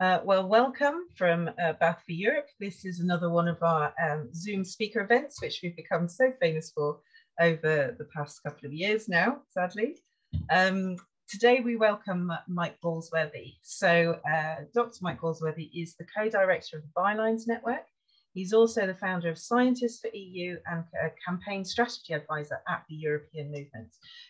Uh, well, welcome from uh, Bath for Europe. This is another one of our um, Zoom speaker events, which we've become so famous for over the past couple of years now, sadly. Um, today we welcome Mike Galsworthy. So uh, Dr. Mike Galsworthy is the co-director of the Bylines Network. He's also the founder of Scientists for EU and a campaign strategy advisor at the European Movement.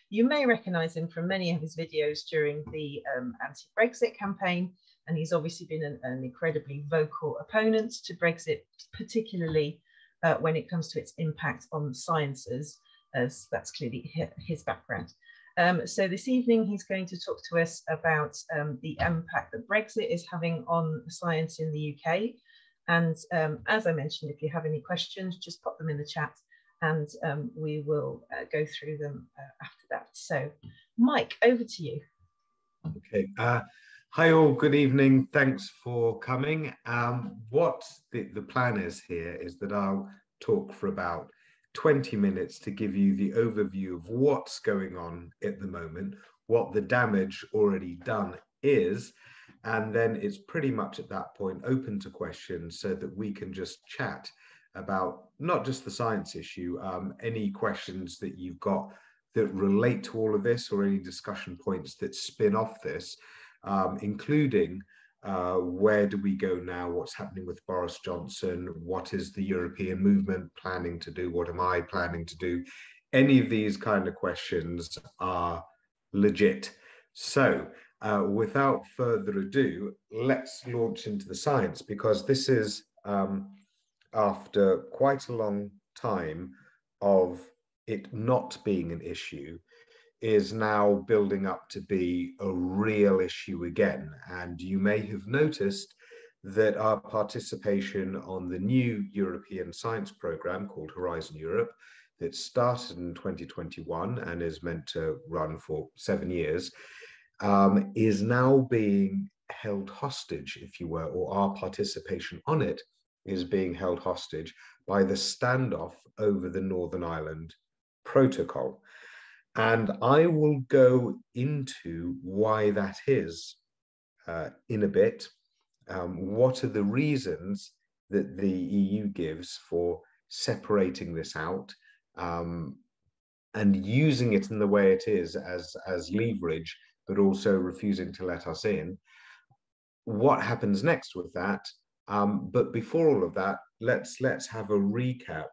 You may recognize him from many of his videos during the um, anti-Brexit campaign, and he's obviously been an, an incredibly vocal opponent to Brexit, particularly uh, when it comes to its impact on sciences, as that's clearly his background. Um, so this evening, he's going to talk to us about um, the impact that Brexit is having on science in the UK. And um, as I mentioned, if you have any questions, just pop them in the chat and um, we will uh, go through them uh, after that. So Mike, over to you. Okay. Hi all, good evening. Thanks for coming. Um, what the, the plan is here is that I'll talk for about 20 minutes to give you the overview of what's going on at the moment, what the damage already done is, and then it's pretty much at that point open to questions so that we can just chat about not just the science issue, um, any questions that you've got that relate to all of this or any discussion points that spin off this um, including uh, where do we go now? What's happening with Boris Johnson? What is the European movement planning to do? What am I planning to do? Any of these kind of questions are legit. So, uh, without further ado, let's launch into the science because this is um, after quite a long time of it not being an issue is now building up to be a real issue again. And you may have noticed that our participation on the new European science program called Horizon Europe, that started in 2021 and is meant to run for seven years, um, is now being held hostage, if you were, or our participation on it is being held hostage by the standoff over the Northern Ireland Protocol. And I will go into why that is uh, in a bit. Um, what are the reasons that the EU gives for separating this out um, and using it in the way it is as, as leverage, but also refusing to let us in? What happens next with that? Um, but before all of that, let's let's have a recap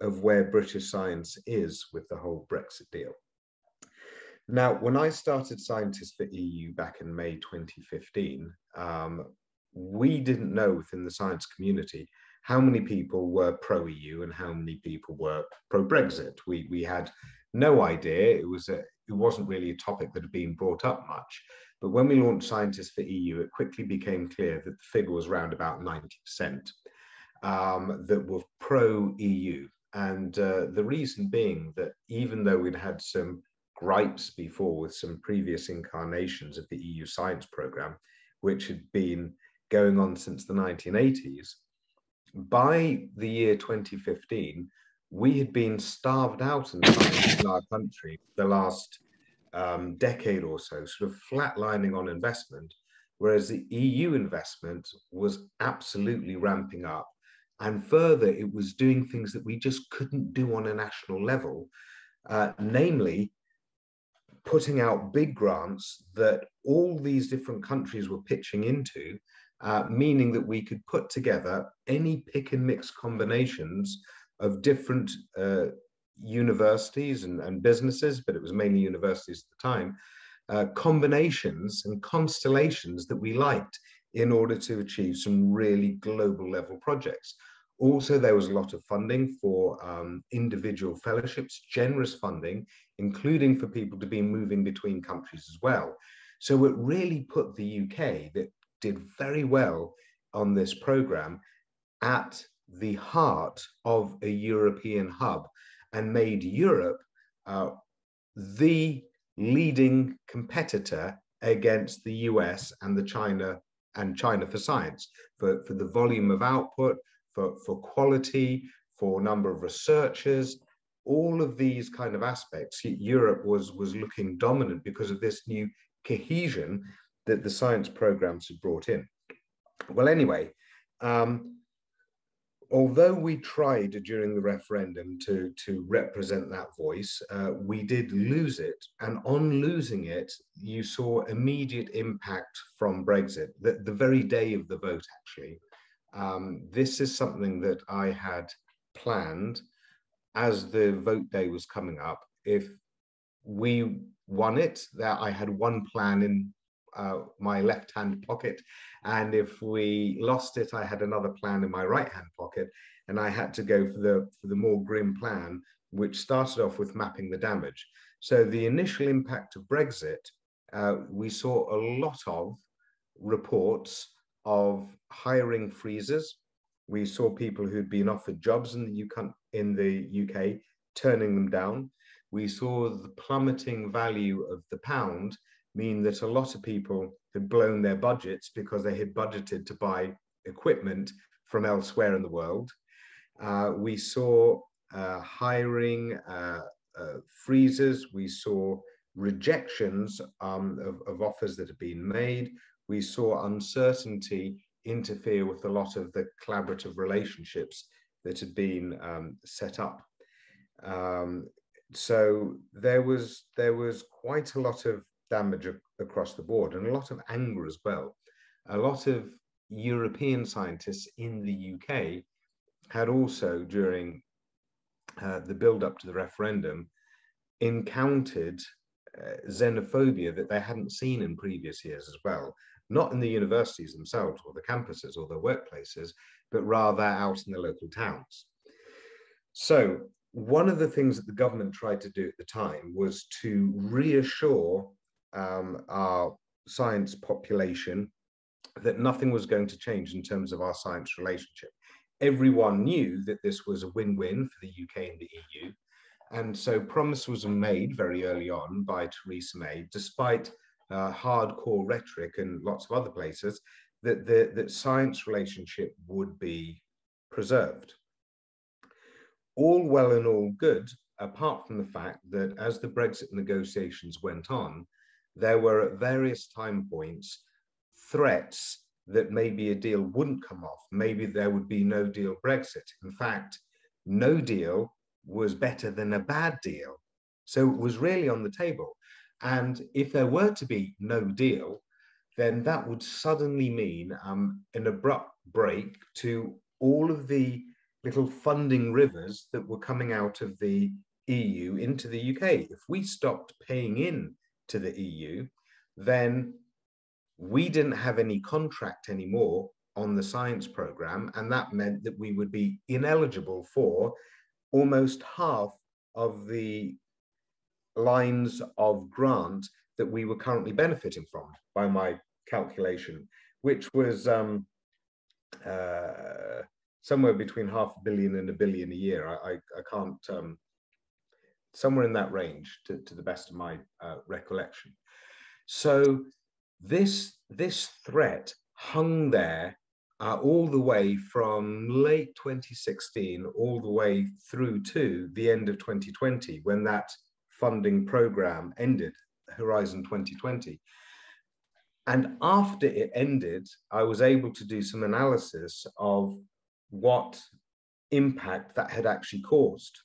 of where British science is with the whole Brexit deal. Now, when I started Scientists for EU back in May 2015, um, we didn't know within the science community how many people were pro EU and how many people were pro Brexit. We, we had no idea. It, was a, it wasn't really a topic that had been brought up much. But when we launched Scientists for EU, it quickly became clear that the figure was around about 90% um, that were pro EU. And uh, the reason being that even though we'd had some gripes before with some previous incarnations of the EU science program, which had been going on since the 1980s. By the year 2015, we had been starved out in, in our country the last um, decade or so, sort of flatlining on investment, whereas the EU investment was absolutely ramping up. And further, it was doing things that we just couldn't do on a national level, uh, namely putting out big grants that all these different countries were pitching into, uh, meaning that we could put together any pick and mix combinations of different uh, universities and, and, businesses, but it was mainly universities at the time, uh, combinations and constellations that we liked in order to achieve some really global level projects. Also, there was a lot of funding for um, individual fellowships, generous funding, including for people to be moving between countries as well. So it really put the UK, that did very well on this program, at the heart of a European hub and made Europe uh, the leading competitor against the US and the China and China for science for, for the volume of output, for, for quality, for number of researchers, all of these kind of aspects, Europe was, was looking dominant because of this new cohesion that the science programs had brought in. Well, anyway, um, although we tried during the referendum to, to represent that voice, uh, we did lose it. And on losing it, you saw immediate impact from Brexit, the, the very day of the vote, actually. Um, this is something that I had planned as the vote day was coming up. If we won it, that I had one plan in uh, my left hand pocket. And if we lost it, I had another plan in my right hand pocket. And I had to go for the, for the more grim plan, which started off with mapping the damage. So the initial impact of Brexit, uh, we saw a lot of reports of hiring freezes. We saw people who'd been offered jobs in the, UK, in the UK turning them down. We saw the plummeting value of the pound mean that a lot of people had blown their budgets because they had budgeted to buy equipment from elsewhere in the world. Uh, we saw uh, hiring uh, uh freezes, we saw rejections um, of, of, offers that had been made, we saw uncertainty interfere with a lot of the collaborative relationships that had been um, set up. Um, so there was there was quite a lot of damage across the board and a lot of anger as well. A lot of European scientists in the UK had also, during uh, the build up to the referendum, encountered uh, xenophobia that they hadn't seen in previous years as well, not in the universities themselves or the campuses or the workplaces, but rather out in the local towns. So, one of the things that the government tried to do at the time was to reassure um, our science population that nothing was going to change in terms of our science relationship. Everyone knew that this was a win-win for the UK and the EU. And so promise was made very early on by Theresa May, despite uh, hardcore rhetoric and lots of other places, that the that science relationship would be preserved. All well and all good, apart from the fact that as the Brexit negotiations went on, there were at various time points threats that maybe a deal wouldn't come off. Maybe there would be no deal Brexit. In fact, no deal was better than a bad deal. So it was really on the table. And if there were to be no deal, then that would suddenly mean um, an abrupt break to all of the little funding rivers that were coming out of the EU into the UK. If we stopped paying in to the EU, then we didn't have any contract anymore on the science program. And that meant that we would be ineligible for almost half of the lines of grant that we were currently benefiting from by my calculation, which was um, uh, somewhere between half a billion and a billion a year. I, I, I can't um, somewhere in that range to, to the best of my uh, recollection. So this, this threat hung there uh, all the way from late 2016 all the way through to the end of 2020 when that funding program ended, Horizon 2020. And after it ended, I was able to do some analysis of what impact that had actually caused.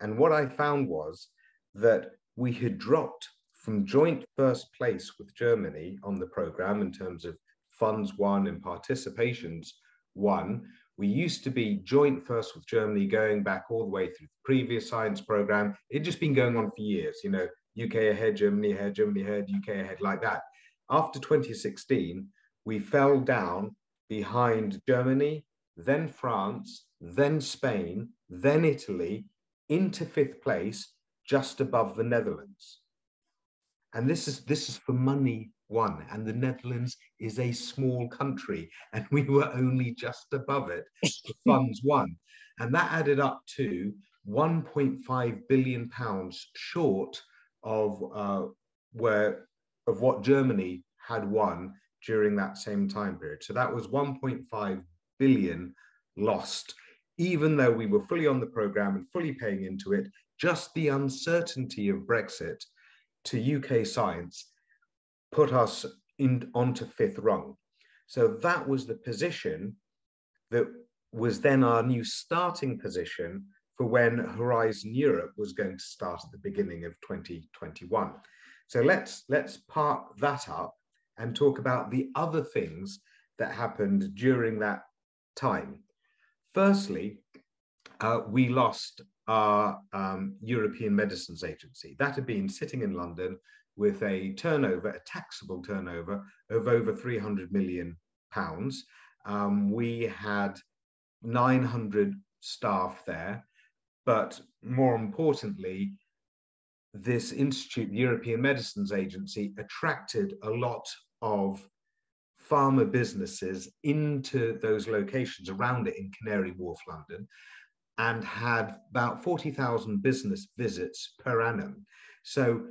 And what I found was that we had dropped from joint first place with Germany on the program in terms of funds won and participations won. We used to be joint first with Germany going back all the way through the previous science program. It just been going on for years, you know, UK ahead, Germany ahead, Germany ahead, UK ahead, like that. After 2016, we fell down behind Germany, then France, then Spain, then Italy, into fifth place, just above the Netherlands. And this is this is for money won, and the Netherlands is a small country, and we were only just above it for funds won, and that added up to 1.5 billion pounds short of uh, where of what Germany had won during that same time period. So that was 1.5 billion lost even though we were fully on the program and fully paying into it, just the uncertainty of Brexit to UK science put us in, onto fifth rung. So that was the position that was then our new starting position for when Horizon Europe was going to start at the beginning of 2021. So let's let's park that up and talk about the other things that happened during that time. Firstly, uh, we lost our um, European Medicines Agency. That had been sitting in London with a turnover, a taxable turnover of over 300 million pounds. Um, we had 900 staff there, but more importantly, this institute, the European Medicines Agency, attracted a lot of pharma businesses into those locations around it in Canary Wharf, London, and had about 40,000 business visits per annum. So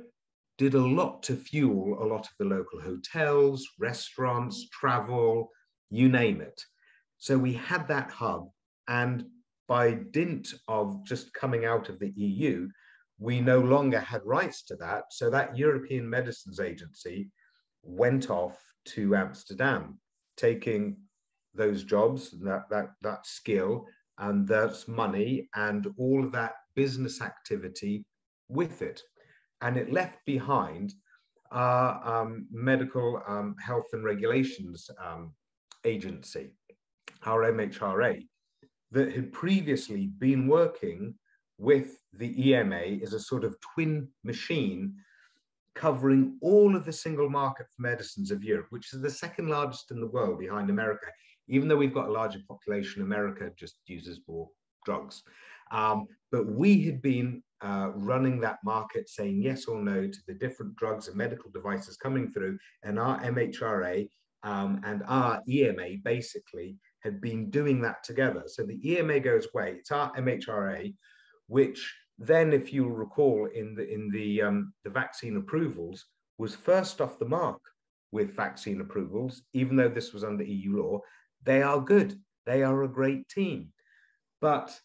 did a lot to fuel a lot of the local hotels, restaurants, travel, you name it. So we had that hub and by dint of just coming out of the EU, we no longer had rights to that. So that European Medicines Agency went off to Amsterdam, taking those jobs, that, that, that skill, and that's money and all of that business activity with it. And it left behind our um, medical um, health and regulations um, agency, our MHRA, that had previously been working with the EMA as a sort of twin machine covering all of the single market for medicines of Europe, which is the second largest in the world behind America. Even though we've got a larger population, America just uses more drugs. Um, but we had been uh, running that market, saying yes or no to the different drugs and medical devices coming through, and our MHRA um, and our EMA basically had been doing that together. So the EMA goes away, it's our MHRA, which then, if you recall, in the in the um, the vaccine approvals, was first off the mark with vaccine approvals, even though this was under EU law. They are good. They are a great team, but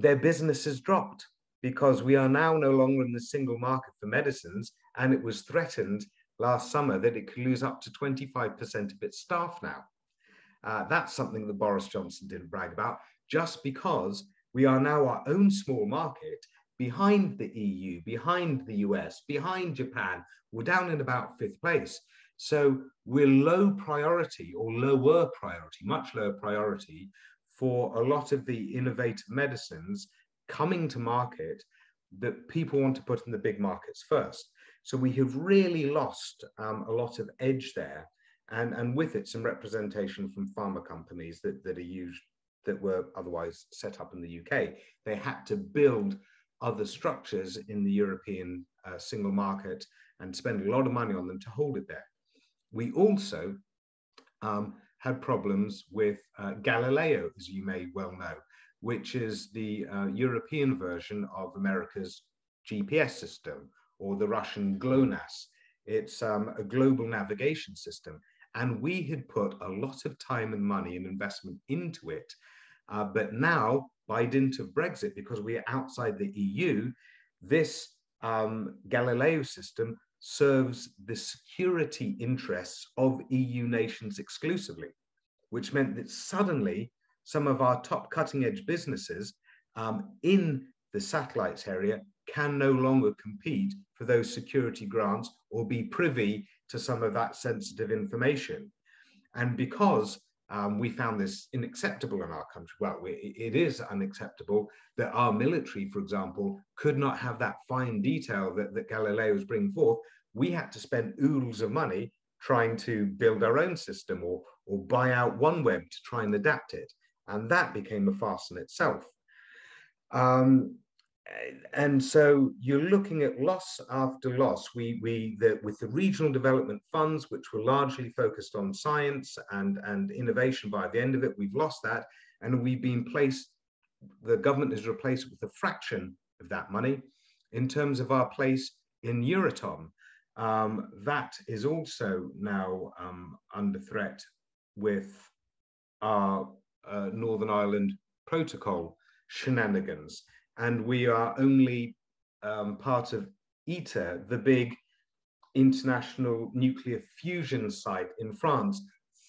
their business has dropped because we are now no longer in the single market for medicines, and it was threatened last summer that it could lose up to 25% of its staff now. Uh, that's something that Boris Johnson didn't brag about, just because we are now our own small market behind the EU, behind the US, behind Japan. We're down in about fifth place. So we're low priority or lower priority, much lower priority for a lot of the innovative medicines coming to market that people want to put in the big markets first. So we have really lost um, a lot of edge there, and, and with it some representation from pharma companies that, that are used that were otherwise set up in the UK. They had to build other structures in the European uh, single market and spend a lot of money on them to hold it there. We also um, had problems with uh, Galileo, as you may well know, which is the uh, European version of America's GPS system or the Russian GLONASS. It's um, a global navigation system. And we had put a lot of time and money and investment into it. Uh, but now, by dint of Brexit, because we are outside the EU, this um, Galileo system serves the security interests of EU nations exclusively, which meant that suddenly some of our top cutting edge businesses um, in the satellites area can no longer compete for those security grants or be privy to some of that sensitive information. And because um, we found this unacceptable in our country, well, we, it is unacceptable that our military, for example, could not have that fine detail that, that Galileo was bringing forth. We had to spend oodles of money trying to build our own system or, or buy out OneWeb to try and adapt it. And that became a farce in itself. Um, and so you're looking at loss after loss. We, we the, with the regional development funds, which were largely focused on science and, and innovation by the end of it, we've lost that. And we've been placed, the government is replaced with a fraction of that money. In terms of our place in Euratom, um, that is also now um, under threat with our uh, Northern Ireland Protocol shenanigans and we are only um, part of ITER, the big international nuclear fusion site in France,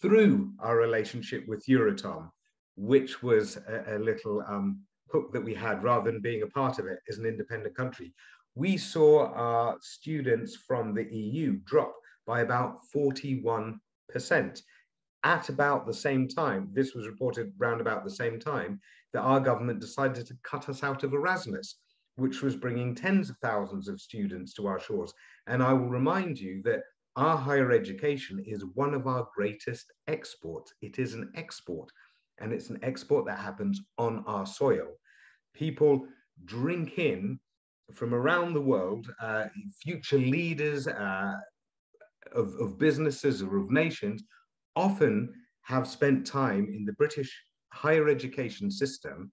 through our relationship with Euratom, which was a, a little um, hook that we had rather than being a part of it as an independent country. We saw our students from the EU drop by about 41% at about the same time. This was reported round about the same time that our government decided to cut us out of Erasmus, which was bringing tens of thousands of students to our shores. And I will remind you that our higher education is one of our greatest exports. It is an export, and it's an export that happens on our soil. People drink in from around the world, uh, future leaders uh, of, of businesses or of nations often have spent time in the British higher education system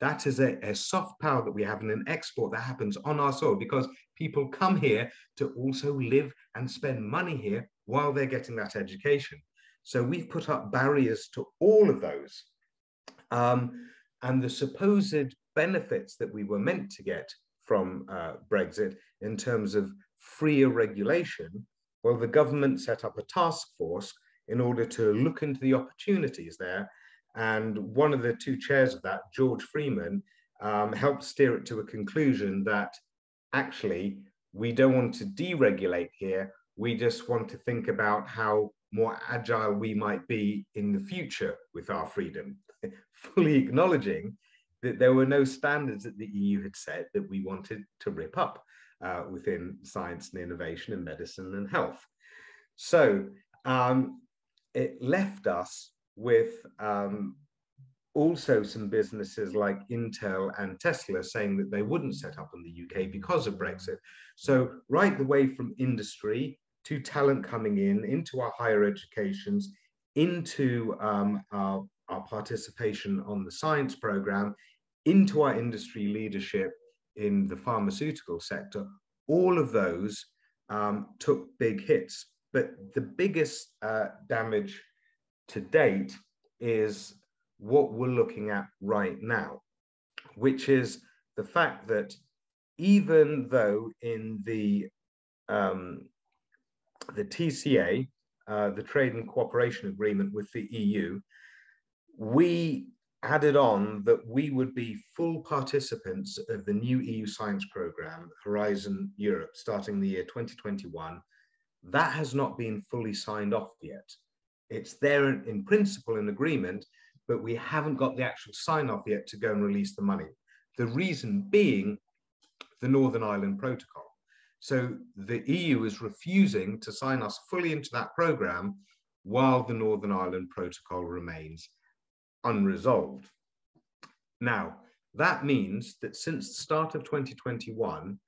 that is a, a, soft power that we have and an export that happens on our soil because people come here to also live and spend money here while they're getting that education. So we've put up barriers to all of those. Um, and the supposed benefits that we were meant to get from uh, Brexit in terms of freer regulation, well, the government set up a task force in order to look into the opportunities there and one of the two chairs of that, George Freeman, um, helped steer it to a conclusion that actually we don't want to deregulate here. We just want to think about how more agile we might be in the future with our freedom, fully acknowledging that there were no standards that the EU had set that we wanted to rip up uh, within science and innovation and medicine and health. So um, it left us with um, also some businesses like Intel and Tesla saying that they wouldn't set up in the UK because of Brexit. So right the way from industry to talent coming in, into our higher educations, into um, our, our participation on the science program, into our industry leadership in the pharmaceutical sector, all of those um, took big hits. But the biggest uh, damage to date is what we're looking at right now, which is the fact that even though in the um, the TCA, uh, the Trade and Cooperation Agreement with the EU, we added on that we would be full participants of the new EU science program, Horizon Europe, starting the year 2021. That has not been fully signed off yet. It's there in principle in agreement, but we haven't got the actual sign off yet to go and release the money. The reason being the Northern Ireland Protocol. So the EU is refusing to sign us fully into that program while the Northern Ireland Protocol remains unresolved. Now, that means that since the start of 2021,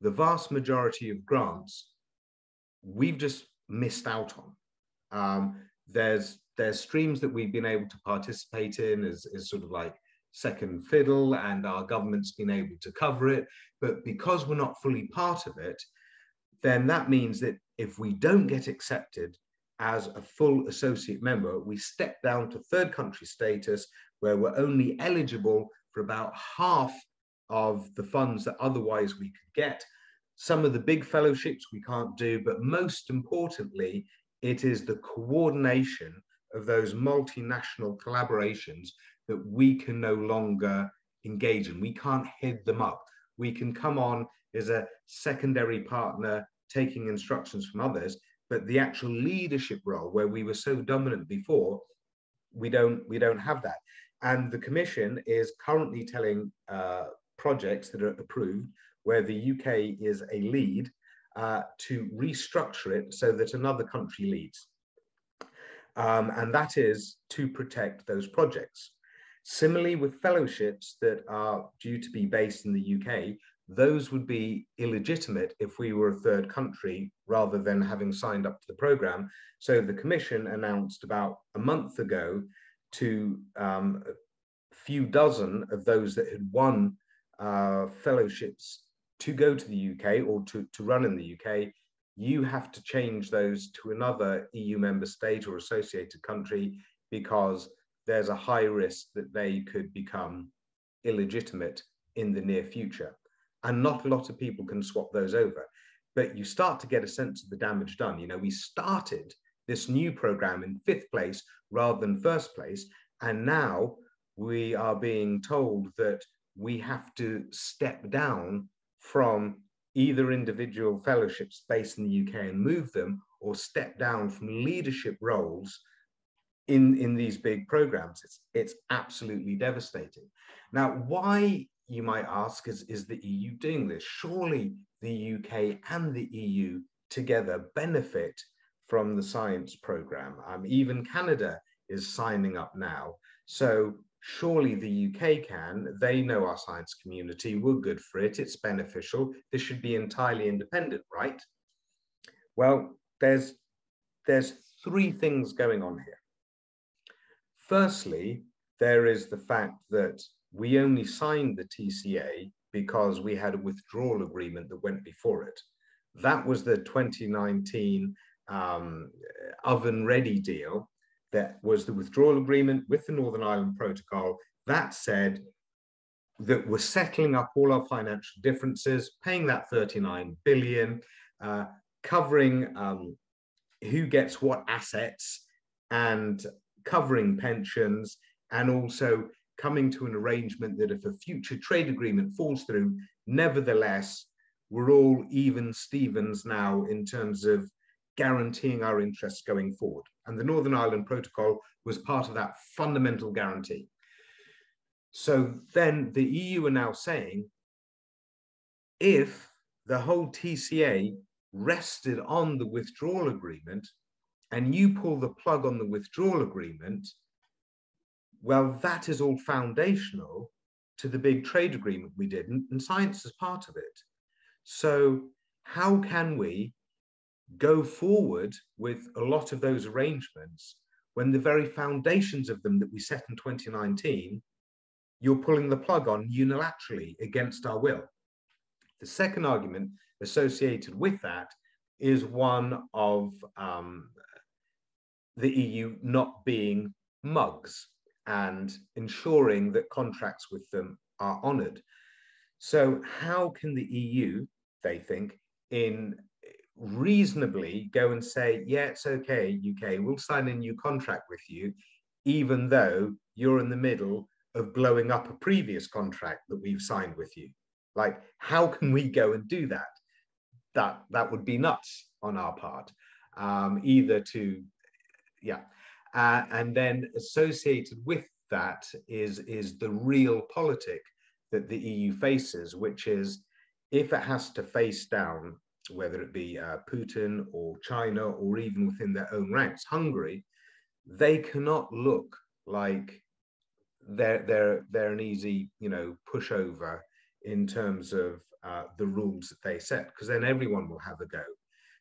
the vast majority of grants we've just missed out on. Um, there's there's streams that we've been able to participate in as, as sort of like second fiddle and our government's been able to cover it. But because we're not fully part of it then that means that if we don't get accepted as a full associate member we step down to third country status where we're only eligible for about half of the funds that otherwise we could get. Some of the big fellowships we can't do but most importantly it is the coordination of those multinational collaborations that we can no longer engage in. We can't head them up. We can come on as a secondary partner, taking instructions from others, but the actual leadership role where we were so dominant before, we don't we don't have that. And the Commission is currently telling uh, projects that are approved where the UK is a lead uh, to restructure it so that another country leads. Um, and that is to protect those projects. Similarly, with fellowships that are due to be based in the UK, those would be illegitimate if we were a third country rather than having signed up to the program. So the Commission announced about a month ago to um, a few dozen of those that had won uh, fellowships to go to the UK or to, to run in the UK, you have to change those to another EU member state or associated country because there's a high risk that they could become illegitimate in the near future. And not a lot of people can swap those over. But you start to get a sense of the damage done. You know, we started this new program in fifth place rather than first place. And now we are being told that we have to step down from either individual fellowships based in the UK and move them or step down from leadership roles in, in these big programs. It's, it's absolutely devastating. Now, why, you might ask, is, is the EU doing this? Surely the UK and the EU together benefit from the science program. Um, even Canada is signing up now. So surely the UK can. They know our science community. We're good for it. It's beneficial. This should be entirely independent, right? Well, there's there's three things going on here. Firstly, there is the fact that we only signed the TCA because we had a withdrawal agreement that went before it. That was the 2019 um, oven ready deal that was the withdrawal agreement with the Northern Ireland Protocol. That said, that we're settling up all our financial differences, paying that 39 billion, uh, covering um, who gets what assets and covering pensions, and also coming to an arrangement that if a future trade agreement falls through, nevertheless, we're all even Stevens now in terms of guaranteeing our interests going forward. And the Northern Ireland Protocol was part of that fundamental guarantee. So then the EU are now saying if the whole TCA rested on the withdrawal agreement and you pull the plug on the withdrawal agreement, well, that is all foundational to the big trade agreement we did, and, and science is part of it. So, how can we go forward with a lot of those arrangements when the very foundations of them that we set in 2019, you're pulling the plug on unilaterally against our will? The second argument associated with that is one of um, the EU not being mugs and ensuring that contracts with them are honoured. So, how can the EU, they think, in reasonably go and say, yeah, it's okay, UK, we'll sign a new contract with you, even though you're in the middle of blowing up a previous contract that we've signed with you? Like, how can we go and do that? That that would be nuts on our part. Um, either to, yeah, uh, and then associated with that is, is the real politic that the EU faces, which is if it has to face down, whether it be uh, Putin or China or even within their own ranks, Hungary, they cannot look like they're, they're, they're an easy, you know, pushover in terms of uh, the rules that they set, because then everyone will have a go.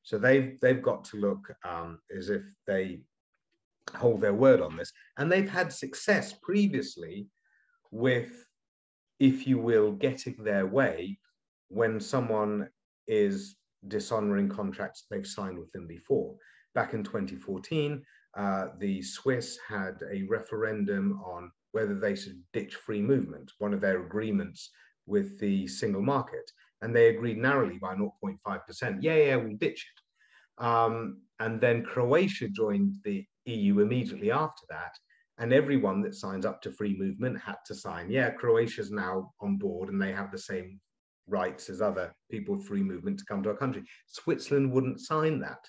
So they've they've got to look um, as if they hold their word on this. And they've had success previously with, if you will, getting their way when someone is dishonoring contracts they've signed with them before. Back in 2014, uh, the Swiss had a referendum on whether they should ditch free movement, one of their agreements with the single market. And they agreed narrowly by 0.5%. Yeah, yeah, we'll ditch it. Um, and then Croatia joined the EU immediately after that. And everyone that signs up to free movement had to sign. Yeah, Croatia's now on board and they have the same rights as other people free movement to come to our country. Switzerland wouldn't sign that.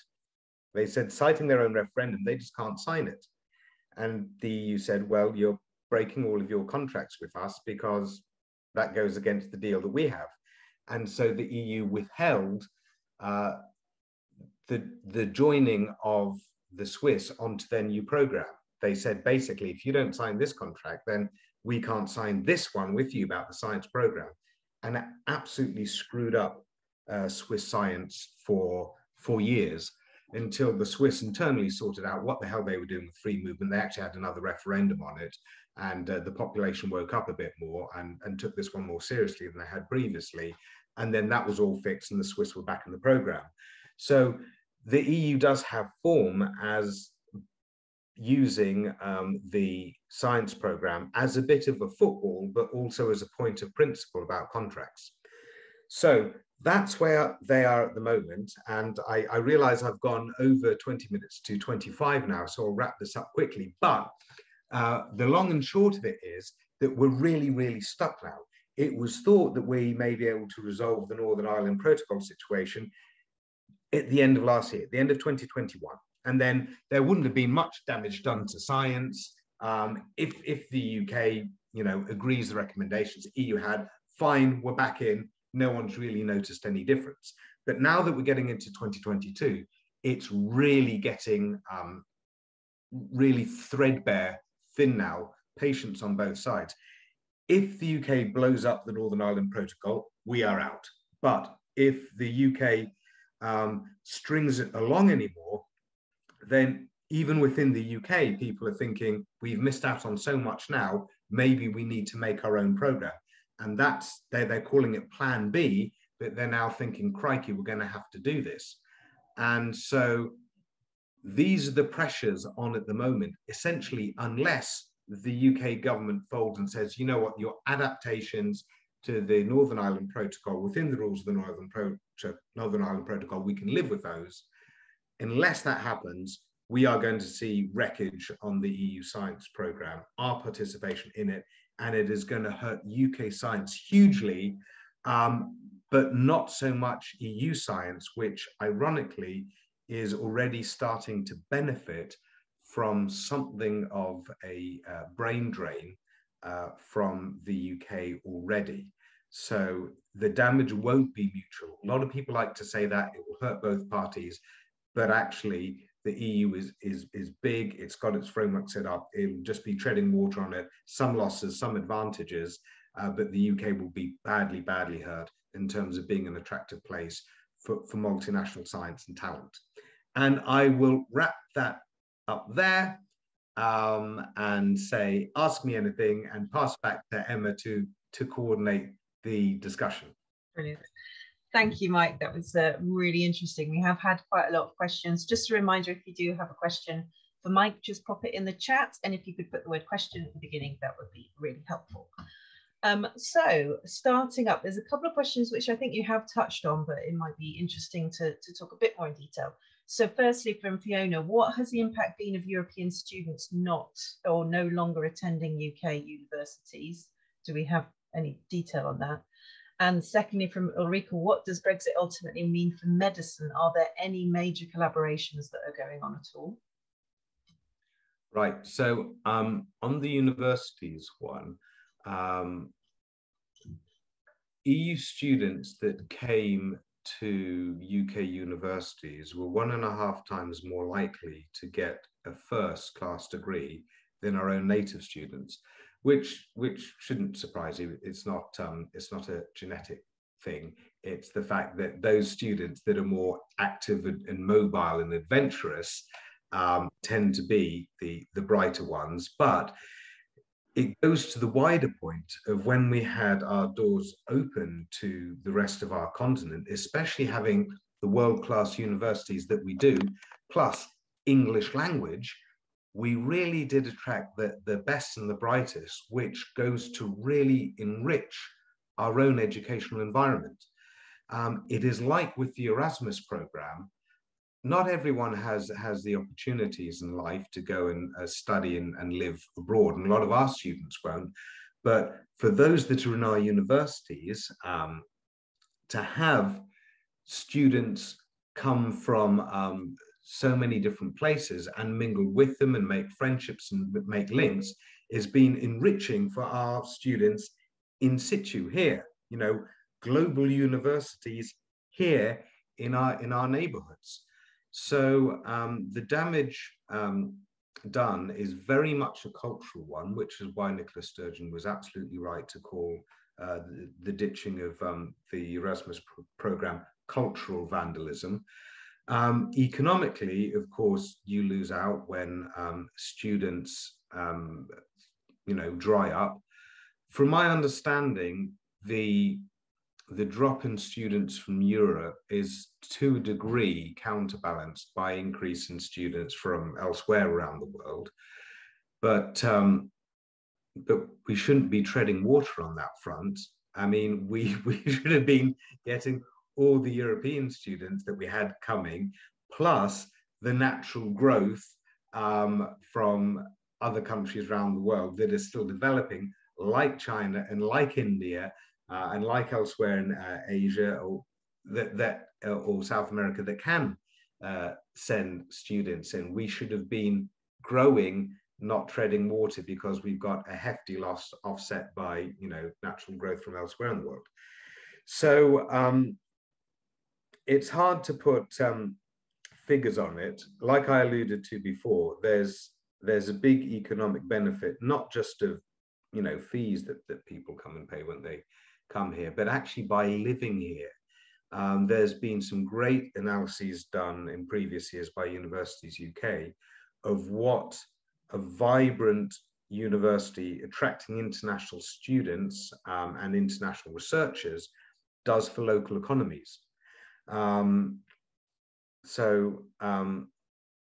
They said, citing their own referendum, they just can't sign it. And the EU said, well, you're breaking all of your contracts with us because that goes against the deal that we have. And so the EU withheld uh, the, the joining of the Swiss onto their new program. They said basically, if you don't sign this contract, then we can't sign this one with you about the science program. And absolutely screwed up uh, Swiss science for four years until the Swiss internally sorted out what the hell they were doing with free movement. They actually had another referendum on it, and uh, the population woke up a bit more and, and took this one more seriously than they had previously. And then that was all fixed, and the Swiss were back in the program. So the EU does have form as using um, the science program as a bit of a football, but also as a point of principle about contracts. So that's where they are at the moment. And I, I, realize I've gone over 20 minutes to 25 now, so I'll wrap this up quickly. But uh, the long and short of it is that we're really, really stuck now. It was thought that we may be able to resolve the Northern Ireland Protocol situation at the end of last year, at the end of 2021. And then there wouldn't have been much damage done to science um, if, if the UK, you know, agrees the recommendations the EU had, fine, we're back in, no one's really noticed any difference. But now that we're getting into 2022, it's really getting um, really threadbare, thin now, patience on both sides. If the UK blows up the Northern Ireland Protocol, we are out. But if the UK um, strings it along anymore, then even within the UK, people are thinking we've missed out on so much now. Maybe we need to make our own program, and that's they're they're calling it Plan B, but they're now thinking, crikey, we're going to have to do this, and so these are the pressures on at the moment. Essentially, unless the UK government folds and says, you know what, your adaptations to the Northern Ireland Protocol within the rules of the Northern, Pro- Northern Ireland Protocol, we can live with those. Unless that happens, we are going to see wreckage on the EU science programme, our participation in it, and it is going to hurt UK science hugely, um, but not so much EU science, which ironically is already starting to benefit from something of a uh, brain drain uh, from the UK already. So the damage won't be mutual. A lot of people like to say that it will hurt both parties, but actually the EU is is is big. It's got its framework set up. It'll just be treading water on it. Some losses, some advantages, uh, but the UK will be badly, badly hurt in terms of being an attractive place for, for multinational science and talent. And I will wrap that up there um, and say, ask me anything and pass back to Emma to, to coordinate the discussion. Brilliant. Thank you, Mike. That was uh, really interesting. We have had quite a lot of questions. Just a reminder, if you do have a question for Mike, just pop it in the chat. And if you could put the word question at the beginning, that would be really helpful. Um, so starting up, there's a couple of questions which I think you have touched on, but it might be interesting to, to talk a bit more in detail. So firstly, from Fiona, what has the impact been of European students not or no longer attending UK universities? Do we have any detail on that? And secondly, from Ulrika, what does Brexit ultimately mean for medicine? Are there any major collaborations that are going on at all? Right. So um, on the universities one, um, EU students that came to UK universities were one and a half times more likely to get a first class degree than our own native students which which shouldn't surprise you. It's not um, it's not a genetic thing. It's the fact that those students that are more active and, and mobile and adventurous um, tend to be the the brighter ones. But it goes to the wider point of when we had our doors open to the rest of our continent, especially having the world class universities that we do, plus English language we really did attract the, the best and the brightest, which goes to really enrich our own educational environment. Um, it is like with the Erasmus program, not everyone has, has the opportunities in life to go and uh, study and, and live abroad, and a lot of our students won't. But for those that are in our universities, um, to have students come from um, so many different places and mingle with them and make friendships and make links has been enriching for our students in situ here you know global universities here in our in our neighborhoods. So um, the damage um, done is very much a cultural one which is why nicola sturgeon was absolutely right to call uh, the, the, ditching of um, the erasmus pro program cultural vandalism um, economically, of course, you lose out when um, students, um, you know, dry up. From my understanding, the the drop in students from Europe is to a degree counterbalanced by increase in students from elsewhere around the world. But um, but we shouldn't be treading water on that front. I mean, we we should have been getting all the European students that we had coming, plus the natural growth um, from other countries around the world that are still developing, like China and like India uh, and like elsewhere in uh, Asia or that, that uh, or South America that can uh, send students in. We should have been growing, not treading water, because we've got a hefty loss offset by you know natural growth from elsewhere in the world. So um, it's hard to put um, figures on it. Like I alluded to before, there's there's a big economic benefit, not just of you know fees that, that people come and pay when they come here, but actually by living here. Um, there's been some great analyses done in previous years by Universities UK of what a vibrant university attracting international students um, and international researchers does for local economies. Um, so um,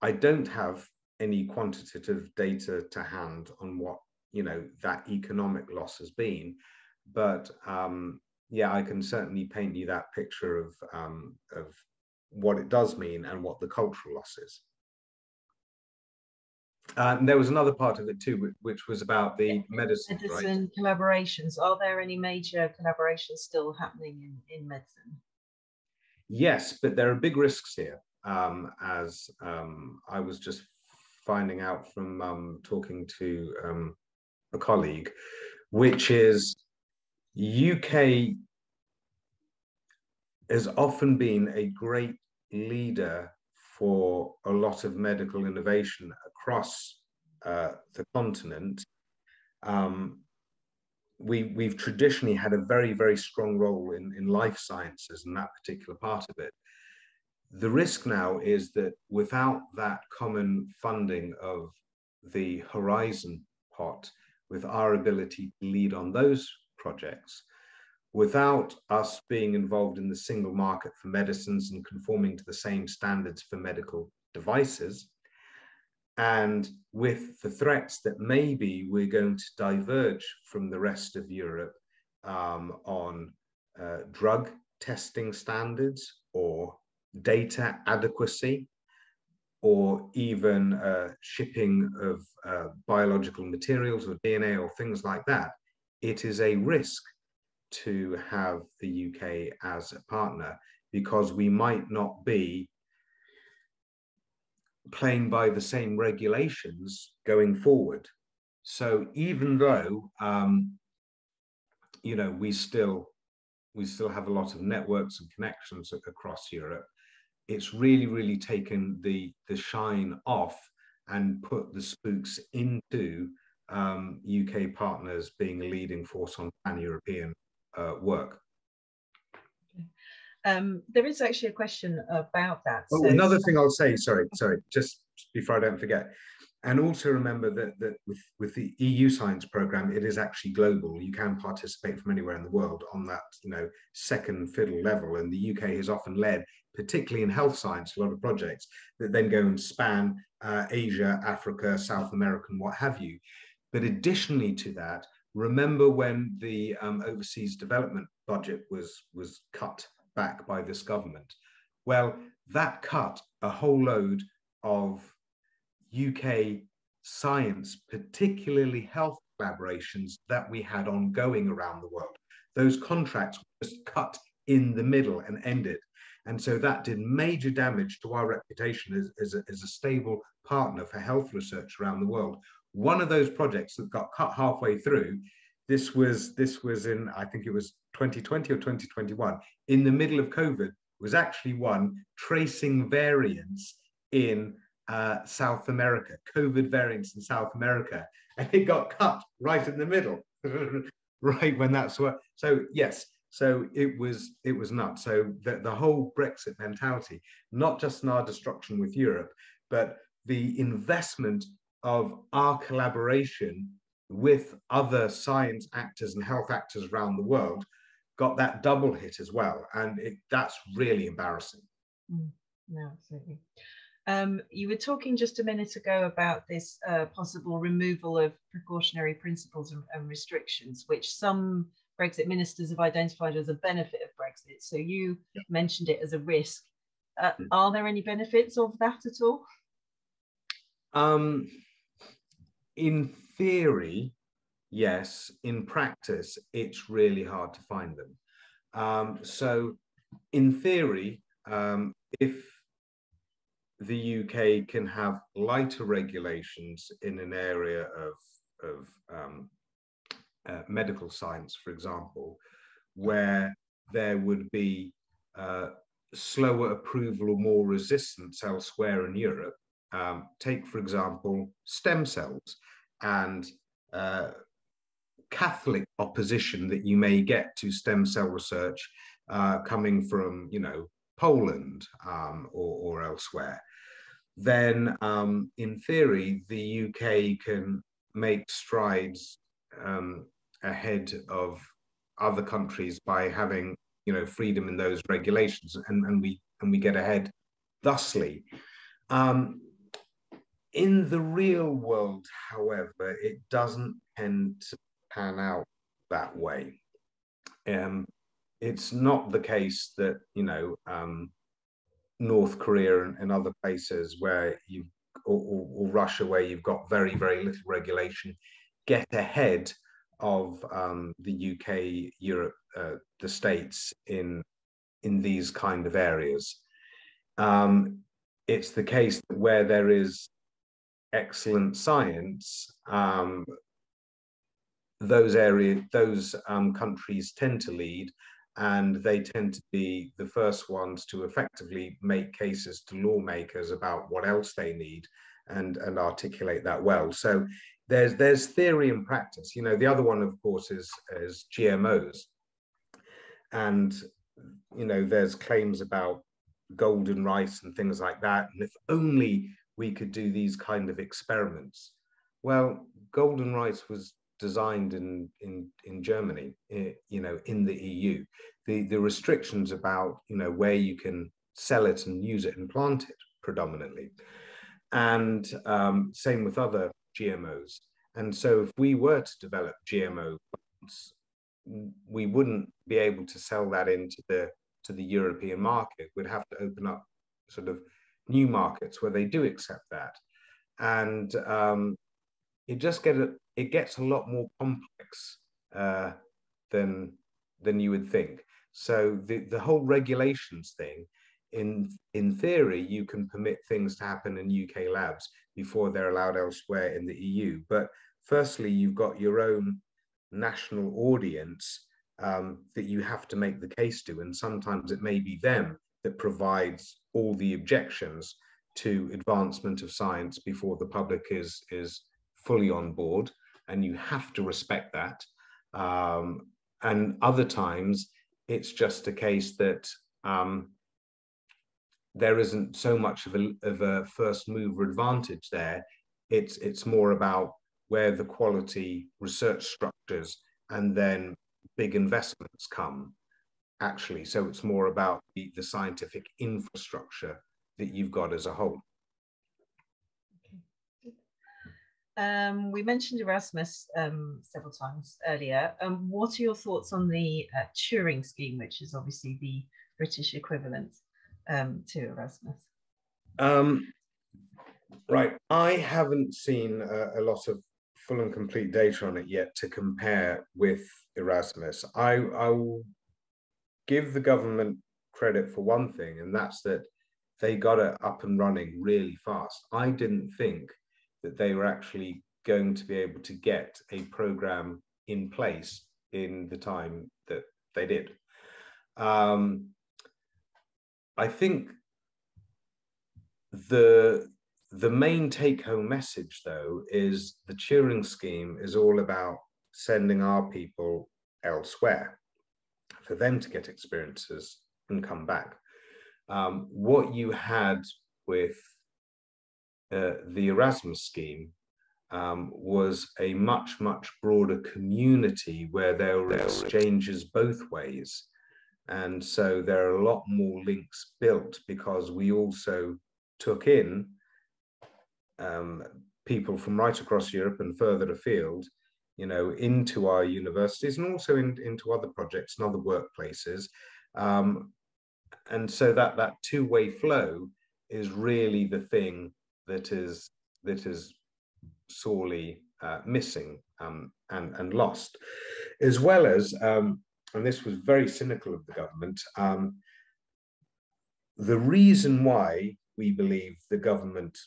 I don't have any quantitative data to hand on what you know that economic loss has been, but um, yeah, I can certainly paint you that picture of um, of what it does mean and what the cultural loss is. Uh, and there was another part of it too, which was about the medicine. Medicine right? collaborations. Are there any major collaborations still happening in, in medicine? Yes, but there are big risks here, um, as um, I was just finding out from um, talking to um, a colleague, which is UK has often been a great leader for a lot of medical innovation across uh, the continent. Um, we, we've traditionally had a very, very strong role in, in life sciences and that particular part of it. The risk now is that without that common funding of the Horizon pot, with our ability to lead on those projects, without us being involved in the single market for medicines and conforming to the same standards for medical devices, and with the threats that maybe we're going to diverge from the rest of Europe um, on uh, drug testing standards or data adequacy or even uh, shipping of uh, biological materials or DNA or things like that, it is a risk to have the UK as a partner because we might not be playing by the same regulations going forward. So even though um, you know we still we still have a lot of networks and connections across Europe, it's really really taken the the shine off and put the spooks into um, UK partners being a leading force on pan-European uh, work. Um, there is actually a question about that. Oh, so... another thing I'll say, sorry, sorry, just before I don't forget. And also remember that, that with, with the EU science program, it is actually global. You can participate from anywhere in the world on that, you know, second fiddle level. And the UK has often led, particularly in health science, a lot of projects that then go and span uh, Asia, Africa, South America, and what have you. But additionally to that, remember when the um, overseas development budget was, was cut back by this government. Well, that cut a whole load of UK science, particularly health collaborations that we had ongoing around the world. Those contracts were just cut in the middle and ended. And so that did major damage to our reputation as, as, a, as a stable partner for health research around the world. One of those projects that got cut halfway through this was this was in I think it was 2020 or 2021 in the middle of COVID was actually one tracing variants in uh, South America, COVID variants in South America, and it got cut right in the middle, right when that's what. So yes, so it was it was nuts. So the, the whole Brexit mentality, not just in our destruction with Europe, but the investment of our collaboration with other science actors and health actors around the world got that double hit as well. And it, that's really embarrassing. Mm, no, absolutely. Um, you were talking just a minute ago about this uh, possible removal of precautionary principles and, and, restrictions, which some Brexit ministers have identified as a benefit of Brexit. So you yeah. mentioned it as a risk. Uh, mm. Are there any benefits of that at all? Um, in theory, yes. In practice, it's really hard to find them. Um, so, in theory, um, if the UK can have lighter regulations in an area of, of um, uh, medical science, for example, where there would be uh, slower approval or more resistance elsewhere in Europe. Um, take, for example, stem cells and uh, Catholic opposition that you may get to stem cell research uh, coming from, you know, Poland um, or, or, elsewhere, then um, in theory, the UK can make strides um, ahead of other countries by having you know freedom in those regulations and, and we and we get ahead thusly. Um, in the real world however it doesn't tend to pan out that way um, it's not the case that you know um, north korea and, and, other places where you or, or, or russia where you've got very very little regulation get ahead of um, the UK, Europe, uh, the States in in these kind of areas. Um, it's the case that where there is excellent science, um, those areas, those um, countries tend to lead, and they tend to be the first ones to effectively make cases to lawmakers about what else they need and and articulate that well. So there's there's theory and practice. You know, the other one, of course, is is GMOs, and you know, there's claims about golden rice and things like that. And if only we could do these kind of experiments. Well, golden rice was designed in in in Germany, eh, you know, in the EU. The the restrictions about you know where you can sell it and use it and plant it predominantly, and um, same with other GMOs. And so if we were to develop GMO plants, we wouldn't be able to sell that into the to the European market. We'd have to open up sort of new markets where they do accept that. And um, it just get a, it gets a lot more complex uh, than than you would think. So the, the whole regulations thing in in theory, you can permit things to happen in UK labs before they're allowed elsewhere in the EU. But firstly, you've got your own national audience um, that you have to make the case to, and sometimes it may be them that provides all the objections to advancement of science before the public is is fully on board, and you have to respect that. Um, and other times, it's just a case that um, there isn't so much of a, of a first mover advantage there. It's it's more about where the quality research structures and then big investments come actually. So it's more about the, the scientific infrastructure that you've got as a whole. Um, we mentioned Erasmus um, several times earlier. Um, what are your thoughts on the uh, Turing scheme, which is obviously the British equivalent? um, to Erasmus? Um, right, I haven't seen a, a, lot of full and complete data on it yet to compare with Erasmus. I, I will give the government credit for one thing, and that's that they got it up and running really fast. I didn't think that they were actually going to be able to get a program in place in the time that they did. Um, I think the the main take home message though is the Turing scheme is all about sending our people elsewhere for them to get experiences and come back. Um, what you had with uh, the Erasmus scheme um, was a much, much broader community where there were exchanges both ways. And so there are a lot more links built because we also took in um, people from right across Europe and further afield you know, into our universities and also in, into other projects and other workplaces. Um, and so that that two-way flow is really the thing that is that is sorely uh, missing um, and and lost, as well as um, and this was very cynical of the government. Um, the reason why we believe the government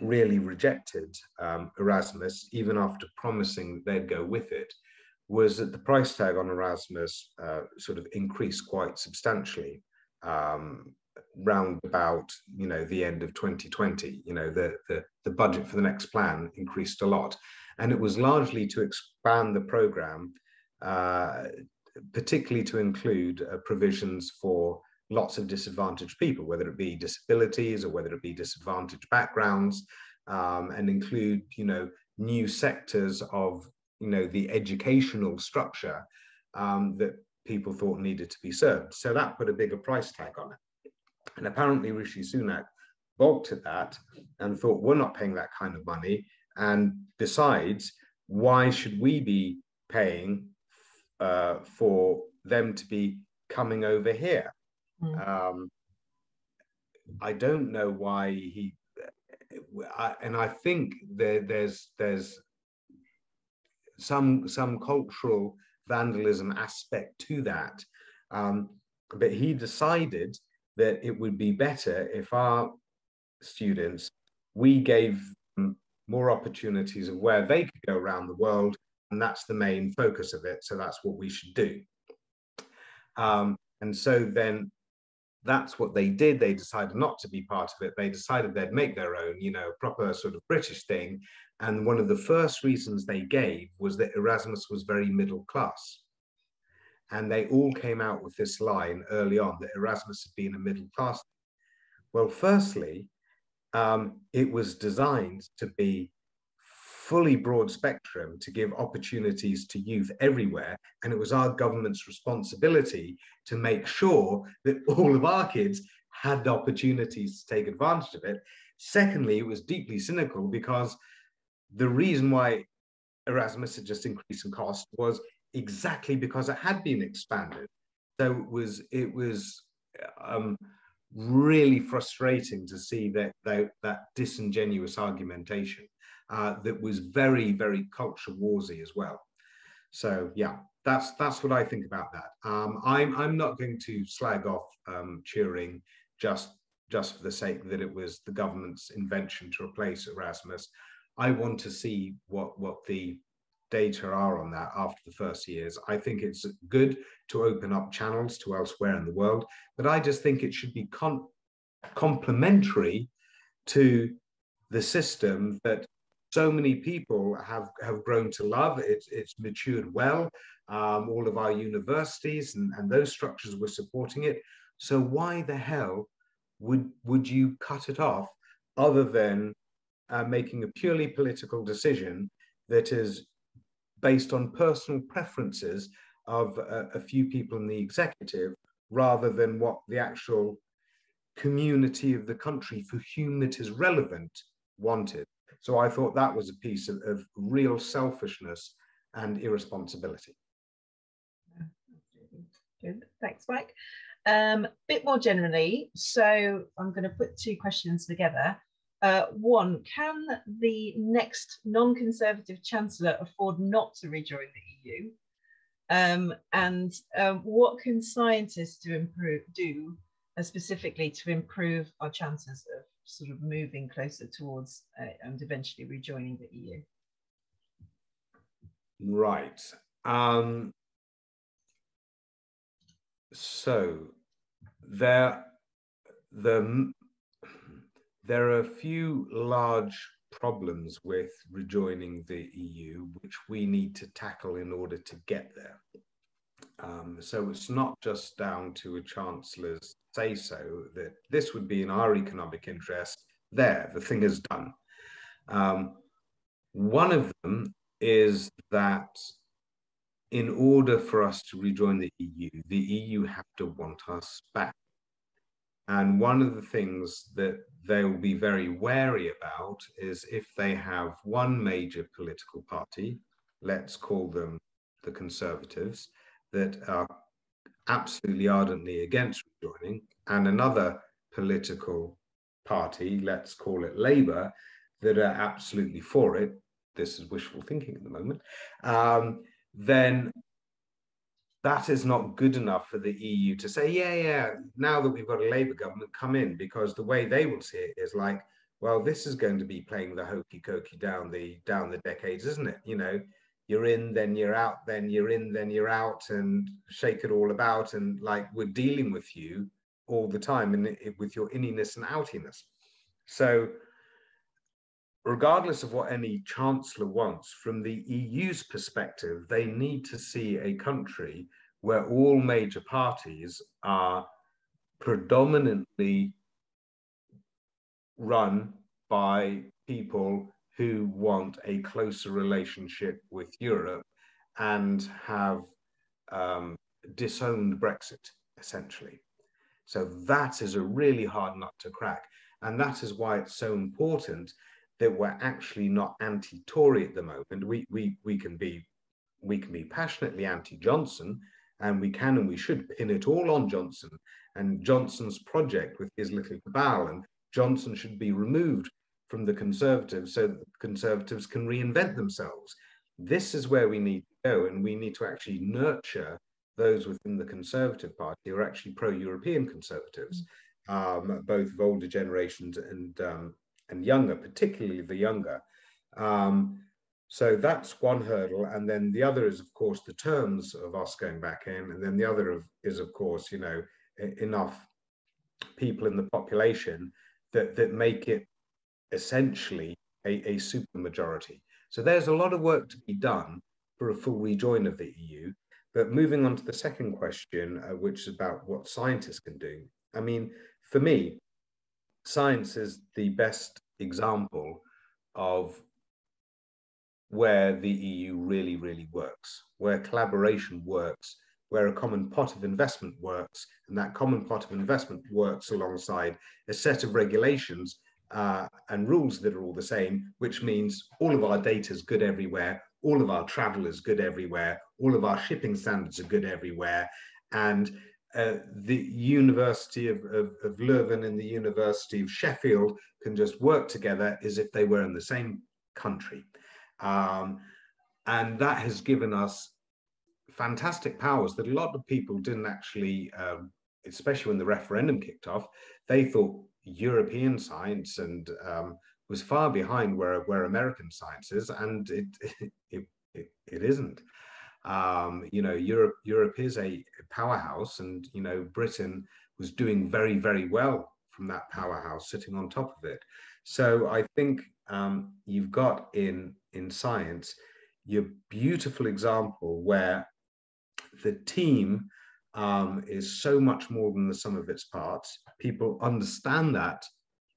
really rejected um, Erasmus, even after promising they'd go with it, was that the price tag on Erasmus uh, sort of increased quite substantially um, round about you know the end of 2020. You know the, the the budget for the next plan increased a lot, and it was largely to expand the program, uh, particularly to include uh, provisions for lots of disadvantaged people, whether it be disabilities or whether it be disadvantaged backgrounds, um, and include, you know, new sectors of, you know, the educational structure um, that people thought needed to be served. So that put a bigger price tag on it. And apparently Rishi Sunak balked at that and thought, we're not paying that kind of money. And besides, why should we be paying uh, for them to be coming over here? Mm. Um, I don't know why he, I, and I think there, there's there's some some cultural vandalism aspect to that, um, but he decided that it would be better if our students we gave more opportunities of where they could go around the world, and that's the main focus of it. So that's what we should do. Um, and so then that's what they did. They decided not to be part of it. They decided they'd make their own, you know, proper sort of British thing. And one of the first reasons they gave was that Erasmus was very middle class. And they all came out with this line early on that Erasmus had been a middle class. Well, firstly, um, it was designed to be fully broad spectrum to give opportunities to youth everywhere. And it was our government's responsibility to make sure that all of our kids had the opportunities to take advantage of it. Secondly, it was deeply cynical because the reason why Erasmus had just increased in cost was exactly because it had been expanded. So it was it was um, really frustrating to see that, that that disingenuous argumentation uh, that was very, very culture warsy as well. So yeah, that's that's what I think about that. Um, I'm I'm not going to slag off um, Turing just just for the sake that it was the government's invention to replace Erasmus. I want to see what what the data are on that after the first years. I think it's good to open up channels to elsewhere in the world, but I just think it should be complementary to the system that so many people have, have grown to love. It, it's matured well. Um, all of our universities and, and those structures were supporting it. So why the hell would, would you cut it off other than uh, making a purely political decision that is based on personal preferences of a, a few people in the executive rather than what the actual community of the country for whom it is relevant wanted. So I thought that was a piece of, of real selfishness and irresponsibility. Good, thanks, Mike. Um, bit more generally, so I'm going to put two questions together. Uh, one, can the next non-conservative chancellor afford not to rejoin the EU? Um, and um, what can scientists do, improve, do uh, specifically to improve our chances of sort of moving closer towards uh, and eventually rejoining the EU? Right. Um, so there, the, there are a few large problems with rejoining the EU, which we need to tackle in order to get there. Um, so it's not just down to a chancellor's say so that this would be in our economic interest. There, the thing is done. Um, one of them is that in order for us to rejoin the EU, the EU have to want us back. And one of the things that they will be very wary about is if they have one major political party, let's call them the Conservatives, that are absolutely ardently against rejoining, and another political party, let's call it Labour, that are absolutely for it. This is wishful thinking at the moment. Um, then that is not good enough for the EU to say, yeah, yeah, now that we've got a Labour government, come in, because the way they will see it is like, well, this is going to be playing the hokey cokey down the down the decades, isn't it? You know, you're in, then you're out, then you're in, then you're out, and shake it all about, and like we're dealing with you all the time, and with your inniness and outiness. So, regardless of what any chancellor wants, from the EU's perspective, they need to see a country where all major parties are predominantly run by people who want a closer relationship with Europe and have um, disowned Brexit, essentially. So that is a really hard nut to crack. And that is why it's so important that we're actually not anti-Tory at the moment. We, we, we, can be, we can be passionately anti-Johnson, and we can and we should pin it all on Johnson and Johnson's project with his little cabal, and Johnson should be removed from the Conservatives so that the Conservatives can reinvent themselves. This is where we need to go, and we need to actually nurture those within the Conservative Party who are actually pro-European Conservatives, um, both of older generations and um, and younger, particularly the younger. Um, so that's one hurdle, and then the other is, of course, the terms of us going back in, and then the other of, is, of course, you know, enough people in the population that that make it essentially a, a super majority. So there's a lot of work to be done for a full rejoin of the EU. But moving on to the second question, uh, which is about what scientists can do. I mean, for me, science is the best example of where the EU really, really works, where collaboration works, where a common pot of investment works, and that common pot of investment works alongside a set of regulations uh, and rules that are all the same, which means all of our data is good everywhere, all of our travel is good everywhere, all of our shipping standards are good everywhere, and uh, the University of, of, of, Leuven and the University of Sheffield can just work together as if they were in the same country. Um, and that has given us fantastic powers that a lot of people didn't actually, um, especially when the referendum kicked off, they thought European science and um, was far behind where, where American science is, and it, it, it, it isn't. Um, you know, Europe, Europe is a powerhouse, and you know, Britain was doing very, very well from that powerhouse, sitting on top of it. So I think um, you've got in in science your beautiful example where the team um, is so much more than the sum of its parts. People understand that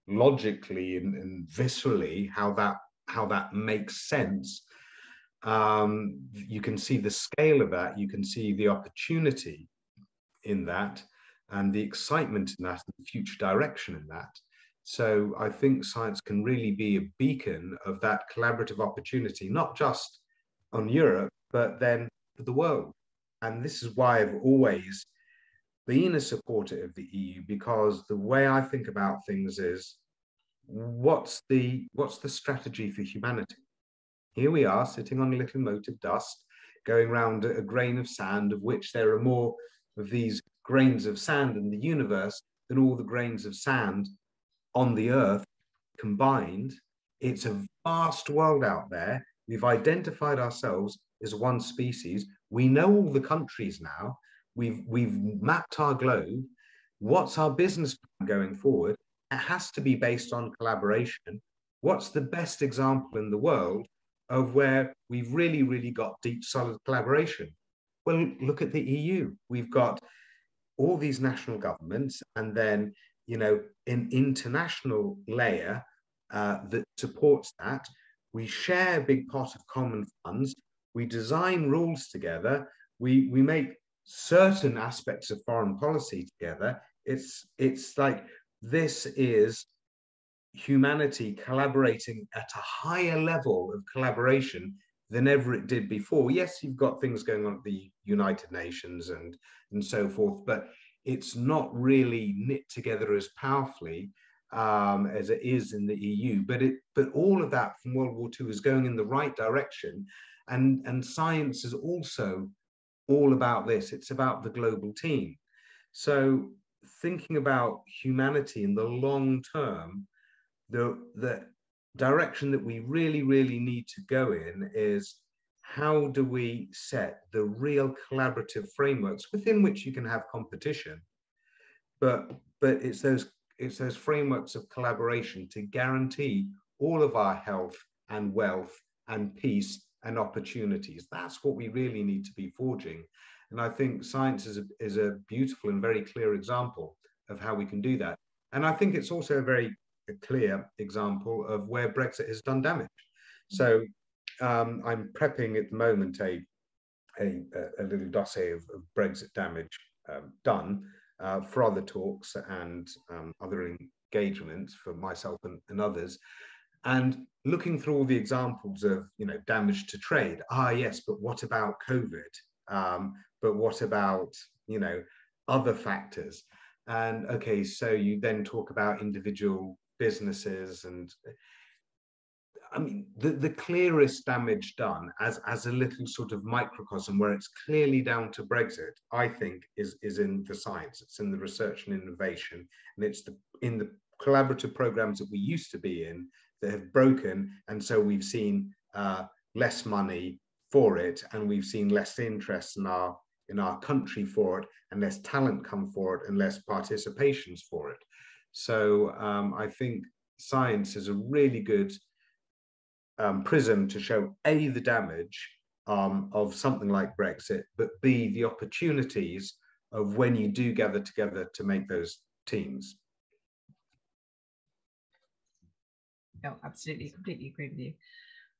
logically and, and viscerally how that how that makes sense. Um, you can see the scale of that. You can see the opportunity in that, and the excitement in that, and the future direction in that. So I think science can really be a beacon of that collaborative opportunity, not just on Europe, but then for the world and this is why I've always been a supporter of the EU because the way I think about things is what's the what's the strategy for humanity? Here we are sitting on a little mote of dust, going round a grain of sand, of which there are more of these grains of sand in the universe than all the grains of sand on the earth combined. It's a vast world out there. We've identified ourselves as one species we know all the countries now. We've we've mapped our globe. What's our business plan going forward? It has to be based on collaboration. What's the best example in the world of where we've really, really got deep, solid collaboration? Well, look at the EU. We've got all these national governments, and then you know an international layer uh, that supports that. We share a big pot of common funds we design rules together, we, we make certain aspects of foreign policy together. It's, it's like this is humanity collaborating at a higher level of collaboration than ever it did before. Yes, you've got things going on at the United Nations and and so forth, but it's not really knit together as powerfully um, as it is in the EU. But it but all of that from World War II is going in the right direction, and and science is also all about this. It's about the global team. So thinking about humanity in the long term, the the direction that we really, really need to go in is how do we set the real collaborative frameworks within which you can have competition, but but it's those it's those frameworks of collaboration to guarantee all of our health and wealth and peace and opportunities. That's what we really need to be forging. And I think science is a, is a beautiful and very clear example of how we can do that. And I think it's also a very clear example of where Brexit has done damage. So um, I'm prepping at the moment a, a, a little dossier of, of Brexit damage um, done uh, for other talks and um, other engagements for myself and, and, others. And looking through all the examples of, you know, damage to trade. Ah, yes, but what about COVID? Um, but what about, you know, other factors? And okay, so you then talk about individual businesses and I mean, the, the clearest damage done as, as a little sort of microcosm where it's clearly down to Brexit, I think, is, is in the science, it's in the research and innovation, and it's the, in the collaborative programs that we used to be in that have broken. And so we've seen uh, less money for it, and we've seen less interest in our, in our country for it, and less talent come for it, and less participations for it. So um, I think science is a really good um, prism to show A, the damage um, of something like Brexit, but B, the opportunities of when you do gather together to make those teams. No, absolutely, completely agree with you.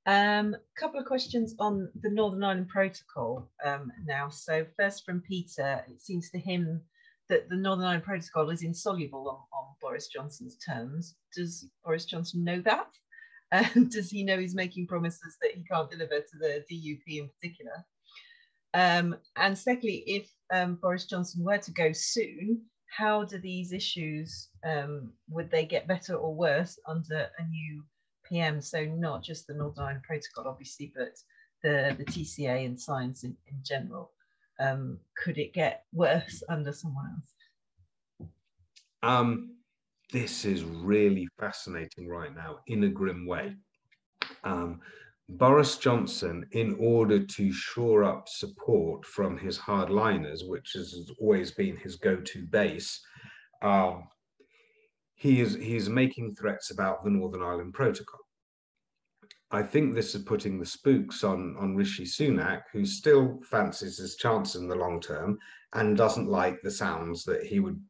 A um, couple of questions on the Northern Ireland Protocol um, now. So first from Peter, it seems to him that the Northern Ireland Protocol is insoluble on, on Boris Johnson's terms. Does Boris Johnson know that? And does he know he's making promises that he can't deliver to the DUP in particular? Um, and secondly, if um, Boris Johnson were to go soon, how do these issues, um, would they get better or worse under a new PM? So not just the Northern Ireland Protocol, obviously, but the, the TCA and science in, in general um, could it get worse under someone else? Um, this is really fascinating right now in a grim way. Um, Boris Johnson, in order to shore up support from his hardliners, which has always been his go-to base, um, he is he is making threats about the Northern Ireland Protocol. I think this is putting the spooks on, on Rishi Sunak, who still fancies his chance in the long term and doesn't like the sounds that he would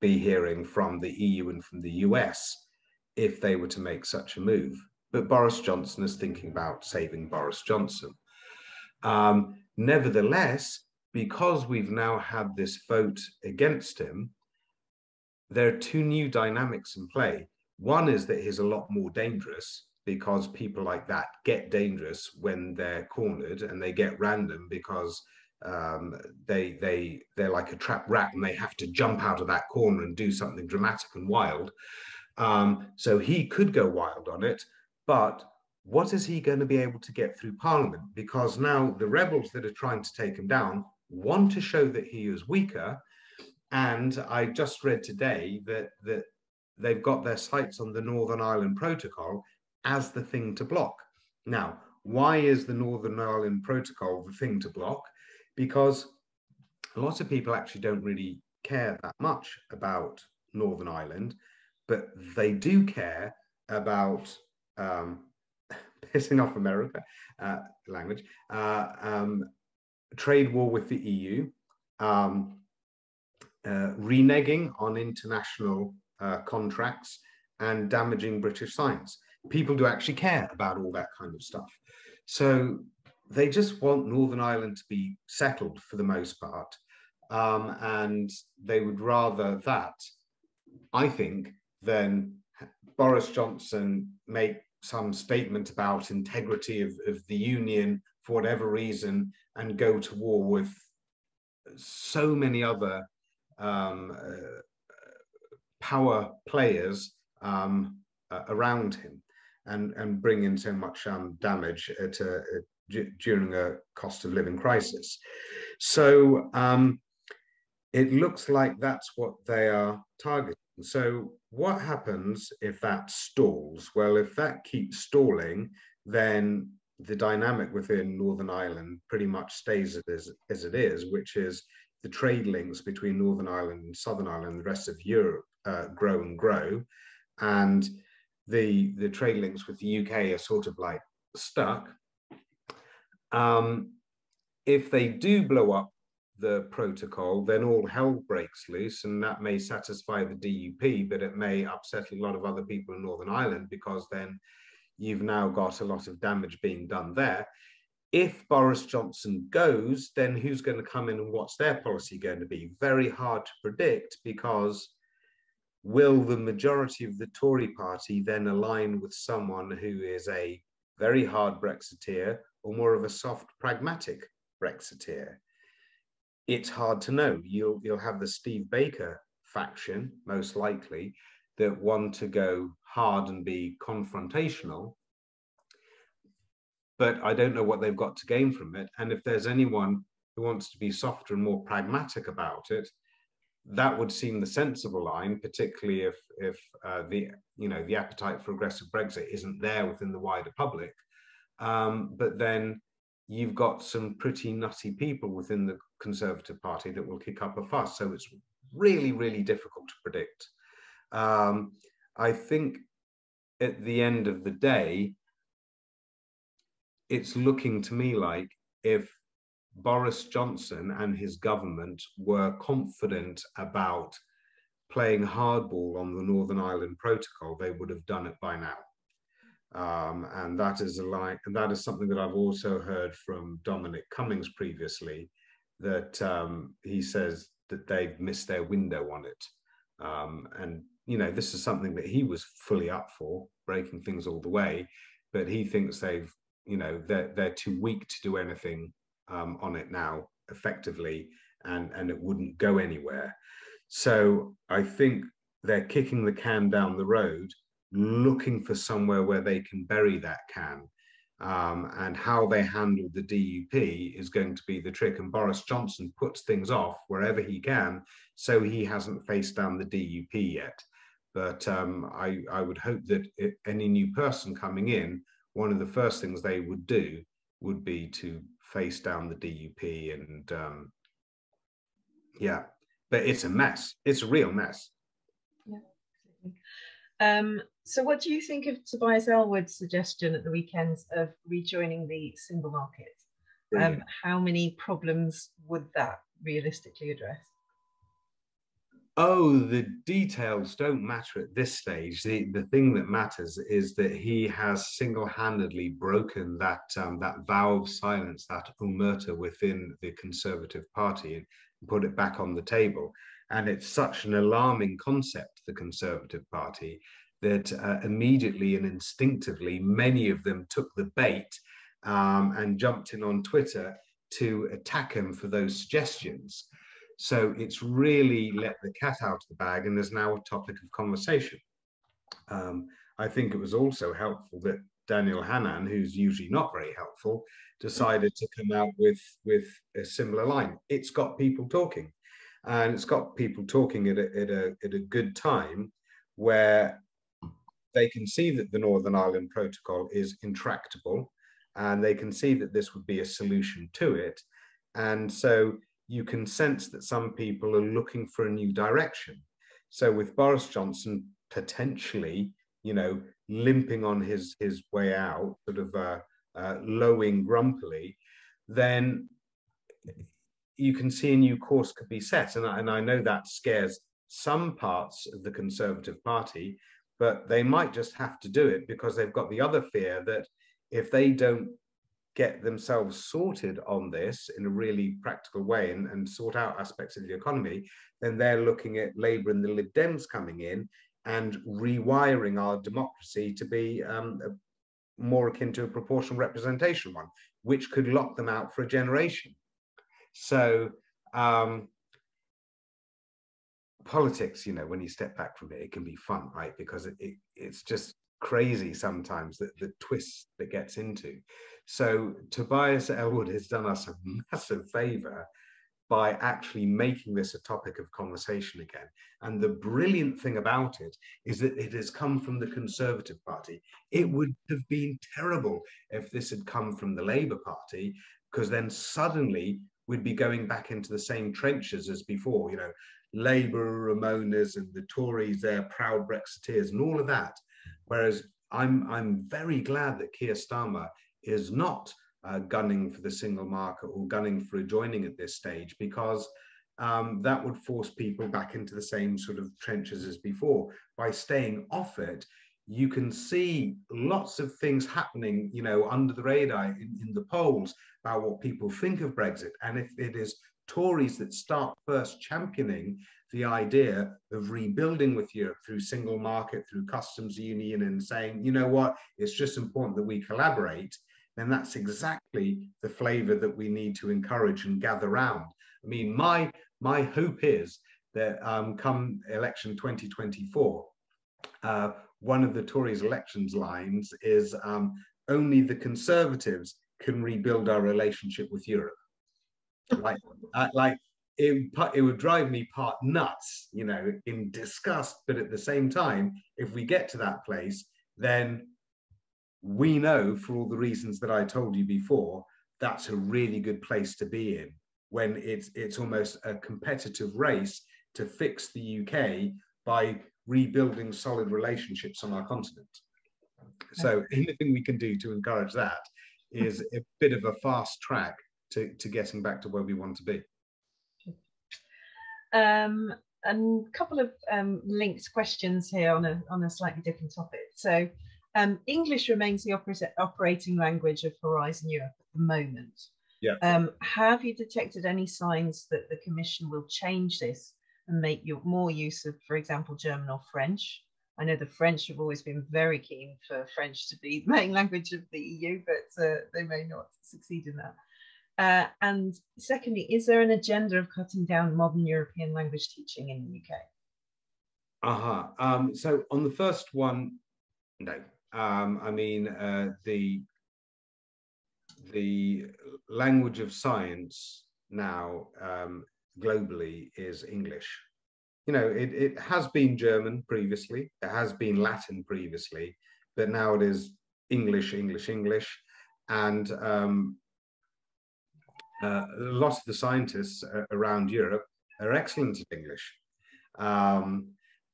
be hearing from the EU and from the US if they were to make such a move. But Boris Johnson is thinking about saving Boris Johnson. Um, nevertheless, because we've now had this vote against him, there are two new dynamics in play. One is that he's a lot more dangerous because people like that get dangerous when they're cornered and they get random because um, they they they're like a trapped rat and they have to jump out of that corner and do something dramatic and wild. Um, so he could go wild on it, but what is he going to be able to get through Parliament? Because now the rebels that are trying to take him down want to show that he is weaker. And I just read today that that they've got their sights on the Northern Ireland Protocol as the thing to block. Now, why is the Northern Ireland Protocol the thing to block? Because a lot of people actually don't really care that much about Northern Ireland, but they do care about um, pissing off America, uh, language, uh, um, trade war with the EU, um, uh, reneging on international uh, contracts, and damaging British science people do actually care about all that kind of stuff. So they just want Northern Ireland to be settled for the most part. Um, and they would rather that, I think, than Boris Johnson make some statement about integrity of, of the union for whatever reason and go to war with so many other um, uh, power players um, uh, around him and, and bring in so much um, damage at a, during a cost of living crisis. So um, it looks like that's what they are targeting. So what happens if that stalls? Well, if that keeps stalling, then the dynamic within Northern Ireland pretty much stays as, as it is, which is the trade links between Northern Ireland and Southern Ireland and the rest of Europe uh, grow and grow. And the, the trade links with the UK are sort of like stuck. Um, if they do blow up the protocol, then all hell breaks loose, and that may satisfy the DUP, but it may upset a lot of other people in Northern Ireland because then you've now got a lot of damage being done there. If Boris Johnson goes, then who's going to come in and what's their policy going to be? Very hard to predict because will the majority of the Tory party then align with someone who is a very hard Brexiteer or more of a soft, pragmatic Brexiteer? It's hard to know. You'll, you'll have the Steve Baker faction, most likely, that want to go hard and be confrontational. But I don't know what they've got to gain from it. And if there's anyone who wants to be softer and more pragmatic about it, that would seem the sensible line, particularly if if uh, the you know the appetite for aggressive Brexit isn't there within the wider public. Um, but then you've got some pretty nutty people within the Conservative Party that will kick up a fuss. So it's really, really difficult to predict. Um, I think at the end of the day, it's looking to me like if Boris Johnson and his government were confident about playing hardball on the Northern Ireland Protocol, they would have done it by now. Um, and that is and that is something that I've also heard from Dominic Cummings previously, that um, he says that they've missed their window on it. Um, and you know, this is something that he was fully up for, breaking things all the way, but he thinks they've, you know, they're they're too weak to do anything um, on it now effectively and, and it wouldn't go anywhere. So I think they're kicking the can down the road, looking for somewhere where they can bury that can. Um, and how they handle the DUP is going to be the trick. And Boris Johnson puts things off wherever he can, so he hasn't faced down the DUP yet. But um, I, I, would hope that any new person coming in, one of the first things they would do would be to face down the DUP and um, yeah, but it's a mess. It's a real mess. Um, so, what do you think of Tobias Ellwood's suggestion at the weekends of rejoining the single market? Um, how many problems would that realistically address? Oh, the details don't matter at this stage. The the thing that matters is that he has single-handedly broken that um, that vow of silence, that omerta within the Conservative Party, and put it back on the table. And it's such an alarming concept, the Conservative Party, that uh, immediately and instinctively many of them took the bait um, and jumped in on Twitter to attack him for those suggestions. So it's really let the cat out of the bag and is now a topic of conversation. Um, I think it was also helpful that Daniel Hannan, who's usually not very helpful, decided to come out with, with a similar line. It's got people talking. And it's got people talking at a, at a, at a good time where they can see that the Northern Ireland Protocol is intractable and they can see that this would be a solution to it. And so you can sense that some people are looking for a new direction. So with Boris Johnson potentially, you know, limping on his his way out, sort of uh, uh, lowing grumpily, then you can see a new course could be set. And I, and I know that scares some parts of the Conservative Party, but they might just have to do it because they've got the other fear that if they don't get themselves sorted on this in a really practical way and, and sort out aspects of the economy, then they're looking at Labour and the Lib Dems coming in and rewiring our democracy to be um, more akin to a proportional representation one, which could lock them out for a generation. So um, politics, you know, when you step back from it, it can be fun, right? Because it, it it's just crazy sometimes that the twists that gets into. So Tobias Ellwood has done us a massive favor by actually making this a topic of conversation again. And the brilliant thing about it is that it has come from the Conservative Party. It would have been terrible if this had come from the Labour Party, because then suddenly we'd be going back into the same trenches as before, you know, Labour, Remoaners, and the Tories, they're proud Brexiteers, and all of that. Whereas I'm I'm very glad that Keir Starmer is not uh, gunning for the single market or gunning for joining at this stage because um, that would force people back into the same sort of trenches as before. By staying off it, you can see lots of things happening, you know, under the radar in, in the polls about what people think of Brexit. And if it is Tories that start first championing the idea of rebuilding with Europe through single market, through customs union, and saying, you know what, it's just important that we collaborate, then that's exactly the flavor that we need to encourage and gather round. I mean, my my hope is that um, come election 2024, uh, one of the Tories' elections lines is um, only the Conservatives can rebuild our relationship with Europe. like, uh, like it, it would drive me part nuts, you know, in disgust. But at the same time, if we get to that place, then we know for all the reasons that I told you before, that's a really good place to be in when it's it's almost a competitive race to fix the UK by rebuilding solid relationships on our continent. So anything we can do to encourage that is a bit of a fast track to, to getting back to where we want to be. Um, a couple of um, linked questions here on a, on a slightly different topic. So um, English remains the operating language of Horizon Europe at the moment. Yeah. Um, have you detected any signs that the Commission will change this and make you more use of, for example, German or French? I know the French have always been very keen for French to be the main language of the EU, but uh, they may not succeed in that. Uh, and secondly, is there an agenda of cutting down modern European language teaching in the UK? Uh-huh. Um, so on the first one, no. Um, I mean, uh, the the language of science now um, globally is English. You know, it, it has been German previously, it has been Latin previously, but now it is English, English, English. And um, uh, a lot of the scientists around Europe are excellent at English. Um,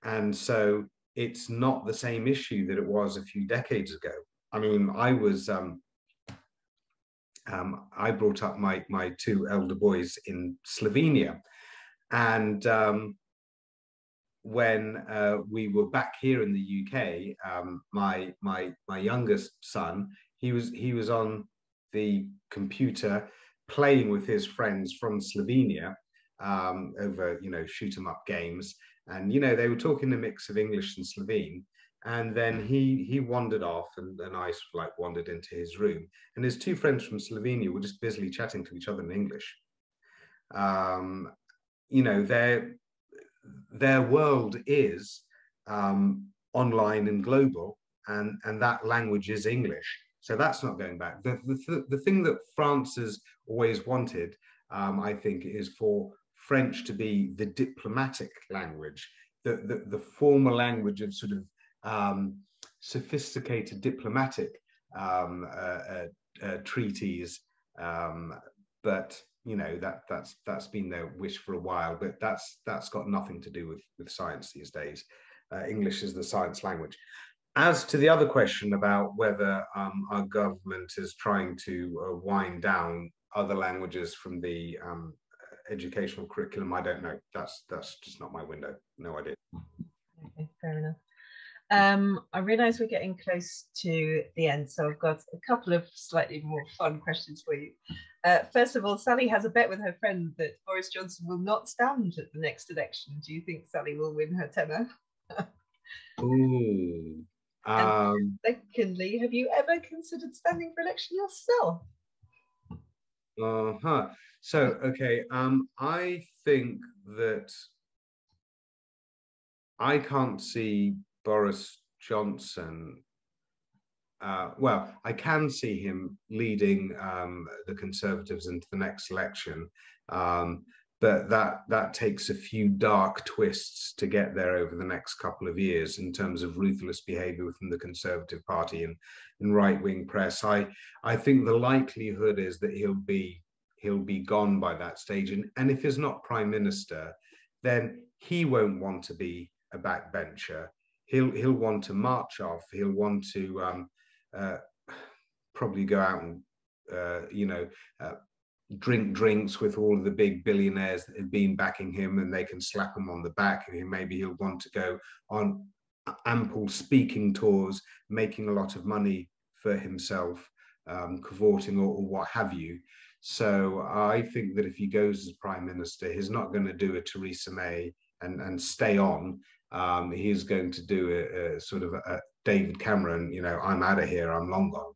and so it's not the same issue that it was a few decades ago. I mean, I was, um, um, I brought up my, my two elder boys in Slovenia. And um, when uh, we were back here in the UK, um, my, my, my youngest son, he was, he was on the computer playing with his friends from Slovenia um, over, you know, shoot 'em up games. And, you know, they were talking a mix of English and Slovene. And then he he wandered off and, and I sort of like wandered into his room. And his two friends from Slovenia were just busily chatting to each other in English. Um, you know, their their world is um, online and global, and, and that language is English. So that's not going back. The, the, the thing that France has always wanted, um, I think, is for French to be the diplomatic language, the, the, the formal language of sort of um, sophisticated diplomatic um, uh, uh, uh, treaties. Um, but you know that that's that's been their wish for a while. But that's that's got nothing to do with with science these days. Uh, English is the science language. As to the other question about whether um, our government is trying to uh, wind down other languages from the um, educational curriculum, I don't know. That's that's just not my window. No idea. Okay, fair enough. Um, I realise we're getting close to the end, so I've got a couple of slightly more fun questions for you. Uh, first of all, Sally has a bet with her friend that Boris Johnson will not stand at the next election. Do you think Sally will win her tenner? Ooh. Um, secondly, have you ever considered standing for election yourself? Uh huh. So, okay, um, I think that I can't see Boris Johnson. Uh, well, I can see him leading um, the Conservatives into the next election, um, but that that takes a few dark twists to get there over the next couple of years in terms of ruthless behaviour within the Conservative Party and, and right-wing press. I I think the likelihood is that he'll be he'll be gone by that stage, and and if he's not prime minister, then he won't want to be a backbencher. He'll he'll want to march off. He'll want to um, uh, probably go out and uh, you know uh, drink drinks with all of the big billionaires that have been backing him, and they can slap him on the back. And maybe he'll want to go on ample speaking tours, making a lot of money for himself, um, cavorting or, or what have you. So I think that if he goes as prime minister, he's not going to do a Theresa May and, and stay on um, he's going to do a, a sort of a, David Cameron, you know, I'm out of here, I'm long gone.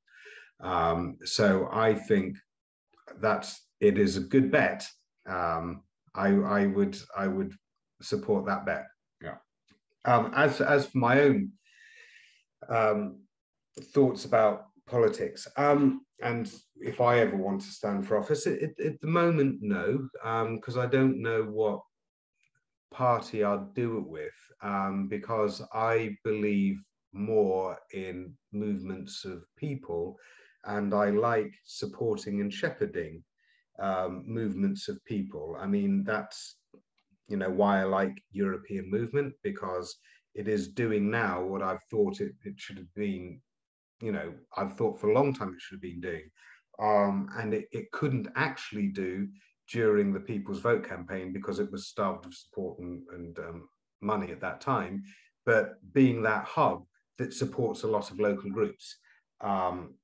Um, so I think that's it is a good bet. Um, I, I would I would support that bet. Yeah. Um, as as for my own um, thoughts about politics, um, and if I ever want to stand for office, at the moment, no, because um, I don't know what party I'd do it with um, because I believe more in movements of people and I like supporting and shepherding um, movements of people. I mean, that's, you know, why I like European movement because it is doing now what I've thought it, it should have been, you know, I've thought for a long time it should have been doing. Um, and it, it couldn't actually do during the People's Vote campaign because it was starved of support and, and um, money at that time. But being that hub that supports a lot of local groups um,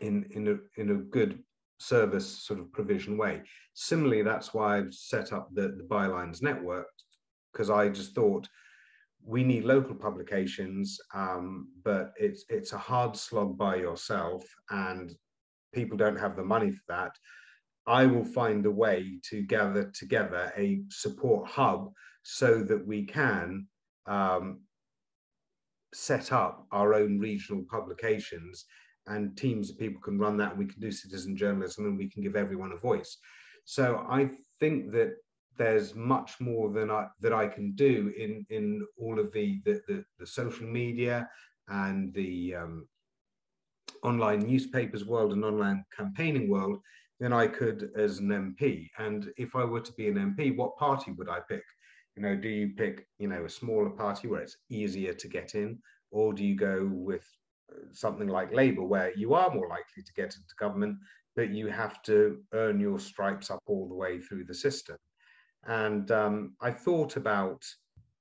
in, in, a, in a good service sort of provision way. Similarly, that's why I've set up the, the Bylines Network because I just thought we need local publications, um, but it's it's a hard slog by yourself, and people don't have the money for that. I will find a way to gather together a support hub so that we can um, set up our own regional publications and teams of people can run that and we can do citizen journalism and we can give everyone a voice. So I think that there's much more than I that I can do in in all of the the, the, the social media and the um, online newspapers world and online campaigning world than I could as an MP. And if I were to be an MP, what party would I pick? You know, do you pick, you know, a smaller party where it's easier to get in, or do you go with uh, something like Labour, where you are more likely to get into government, but you have to earn your stripes up all the way through the system? And um, I thought about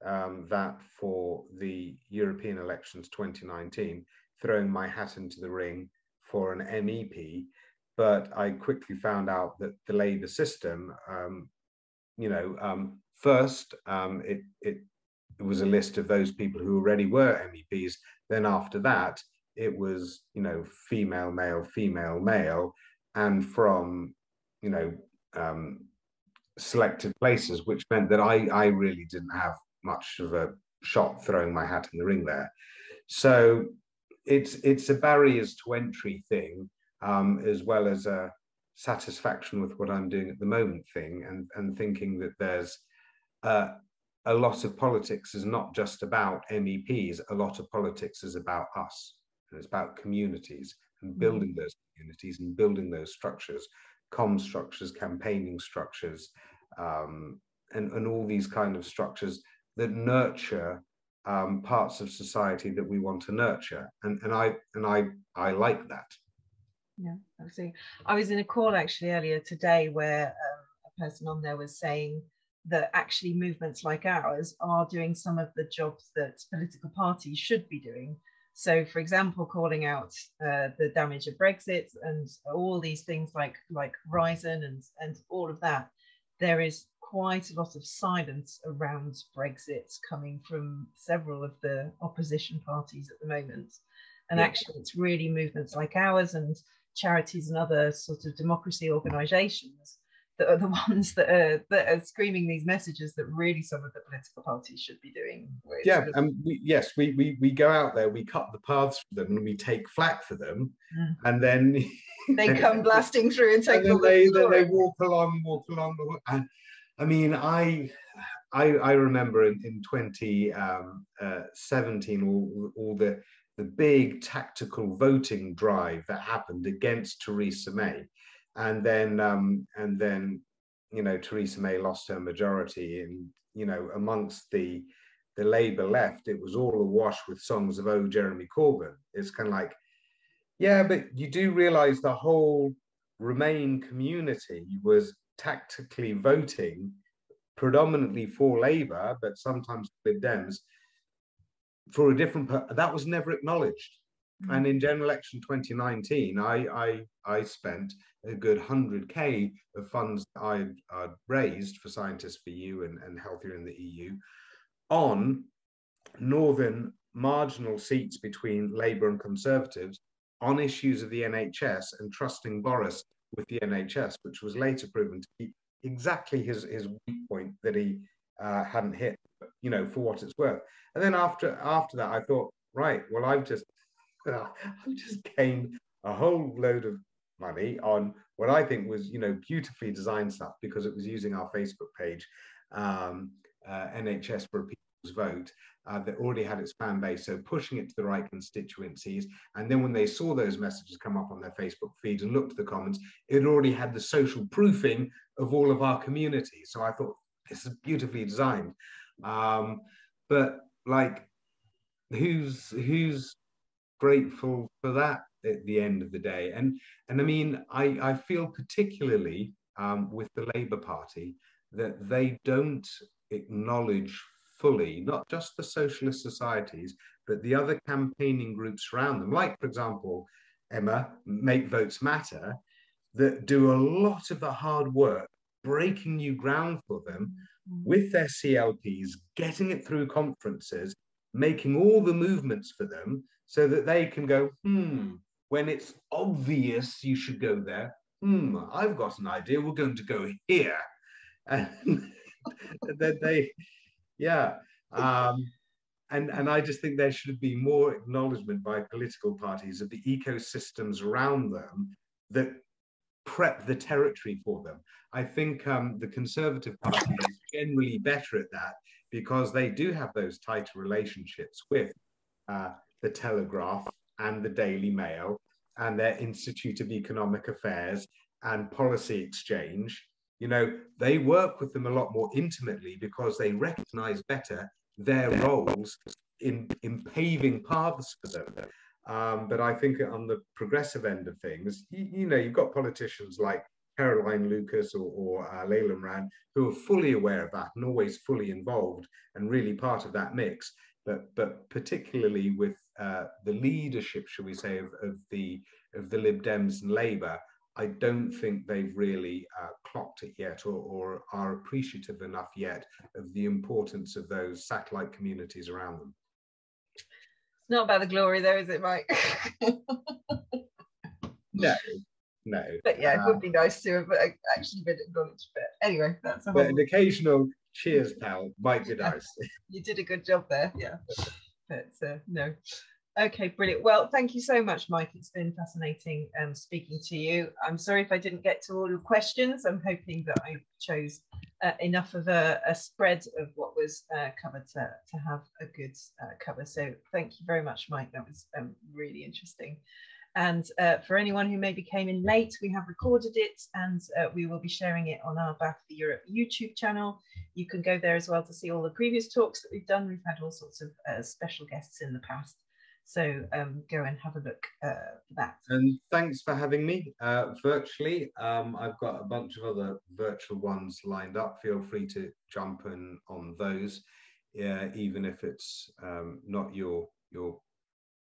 um, that for the European elections 2019, throwing my hat into the ring for an MEP but I quickly found out that the Labour system, um, you know, um, first um, it, it, was a list of those people who already were MEPs. Then after that, it was you know female, male, female, male, and from you know um, selected places, which meant that I I really didn't have much of a shot throwing my hat in the ring there. So it's it's a barriers to entry thing um, as well as a satisfaction with what I'm doing at the moment thing, and, and thinking that there's uh, a lot of politics is not just about MEPs, a lot of politics is about us, and it's about communities and mm-hmm. building those communities and building those structures, com structures, campaigning structures, um, and, and all these kind of structures that nurture um, parts of society that we want to nurture. And, and I and I I like that. Yeah, absolutely. I was in a call actually earlier today where um, a person on there was saying that actually movements like ours are doing some of the jobs that political parties should be doing. So, for example, calling out uh, the damage of Brexit and all these things like like Horizon and and all of that, there is quite a lot of silence around Brexit coming from several of the opposition parties at the moment. And yeah. actually, it's really movements like ours and charities and other sort of democracy organizations that are the ones that are that are screaming these messages that really some of the political parties should be doing. Yeah, and we, yes, we, we we go out there, we cut the paths for them, and we take flack for them, mm. and then they come blasting through and take. And they, then they walk along, walk along. And I mean, I I, I remember in, in 2017 um, uh, all, all the the big tactical voting drive that happened against Theresa May. And then um, and then you know Theresa May lost her majority, and you know amongst the the Labour left, it was all awash with songs of "Oh Jeremy Corbyn." It's kind of like, yeah, but you do realise the whole Remain community was tactically voting predominantly for Labour, but sometimes Lib Dems for a different. That was never acknowledged. Mm-hmm. And in general election 2019, I, I, I spent a good 100k of funds I'd, I'd raised for Scientists for EU and, and Healthier in the EU on northern marginal seats between Labour and Conservatives on issues of the NHS and trusting Boris with the NHS, which was later proven to be exactly his, his weak point that he uh, hadn't hit, you know, for what it's worth. And then after after that, I thought, right, well, I've just I've just gained a whole load of money on what I think was, you know, beautifully designed stuff because it was using our Facebook page, um, uh, NHS for a People's Vote, uh, that already had its fan base. So pushing it to the right constituencies. And then when they saw those messages come up on their Facebook feed and looked at the comments, it already had the social proofing of all of our community. So I thought is beautifully designed. Um, but like, who's who's grateful for that at the end of the day. And and I mean, I, I feel particularly um, with the Labour Party that they don't acknowledge fully not just the socialist societies, but the other campaigning groups around them, like for example, Emma, Make Votes Matter, that do a lot of the hard work, breaking new ground for them mm. with their CLPs, getting it through conferences, making all the movements for them so that they can go, hmm, when it's obvious you should go there, hmm, I've got an idea, we're going to go here. And then they, yeah. Um, and, and I just think there should be more acknowledgement by political parties of the ecosystems around them that prep the territory for them. I think um, the Conservative Party is generally better at that because they do have those tighter relationships with uh, the Telegraph and the Daily Mail and their Institute of Economic Affairs and Policy Exchange. You know, they work with them a lot more intimately because they recognize better their roles in, in paving paths for them. Um, but I think on the progressive end of things, you, you know, you've got politicians like Caroline Lucas or, or uh, Layla Moran who are fully aware of that and always fully involved and really part of that mix. But, but particularly with uh, the leadership, shall we say, of, of the of the Lib Dems and Labour, I don't think they've really uh, clocked it yet or, or, are appreciative enough yet of the importance of those satellite communities around them. It's not about the glory, though, is it, Mike? no, no. But yeah, it would be nice to have actually been acknowledged. But anyway, that's a whole... an occasional cheers, pal, might be nice. you did a good job there, yeah. But uh, no. Okay, brilliant. Well, thank you so much, Mike. It's been fascinating um, speaking to you. I'm sorry if I didn't get to all your questions. I'm hoping that I chose uh, enough of a, a, spread of what was uh, covered to, to have a good uh, cover. So thank you very much, Mike. That was um, really interesting. And uh, for anyone who maybe came in late, we have recorded it and uh, we will be sharing it on our Bath for Europe YouTube channel. You can go there as well to see all the previous talks that we've done. We've had all sorts of uh, special guests in the past. So um, go and have a look uh, for that. And thanks for having me uh, virtually. Um, I've got a bunch of other virtual ones lined up. Feel free to jump in on those, even if it's um, not your your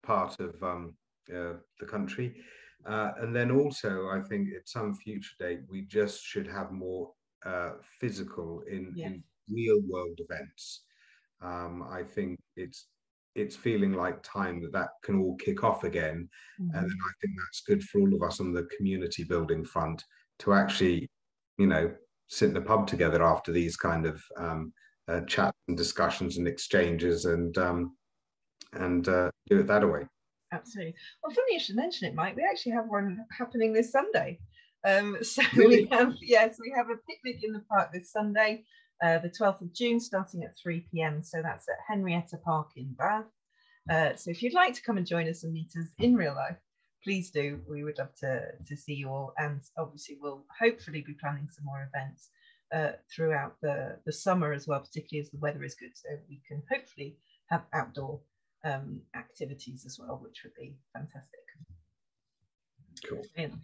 part of um, uh, the country. Uh, and then also, I think at some future date, we just should have more uh, physical in, Yeah. in real world events. Um, I think it's it's feeling like time that that can all kick off again, and Mhm. then I think that's good for all of us on the community building front to actually, you know, sit in the pub together after these kind of um, uh, chats and discussions and exchanges, and um, and uh, do it that way. Absolutely. Well, funny you should mention it, Mike. We actually have one happening this Sunday. Um, so Really? we have, yes, we have a picnic in the park this Sunday, uh, the 12th of June, starting at 3 p.m. So that's at Henrietta Park in Bath. Uh, so if you'd like to come and join us and meet us in real life, please do. We would love to, to see you all. And obviously, we'll hopefully be planning some more events uh, throughout the, the summer as well, particularly as the weather is good. So we can hopefully have outdoor um, activities as well, which would be fantastic. Cool. Brilliant.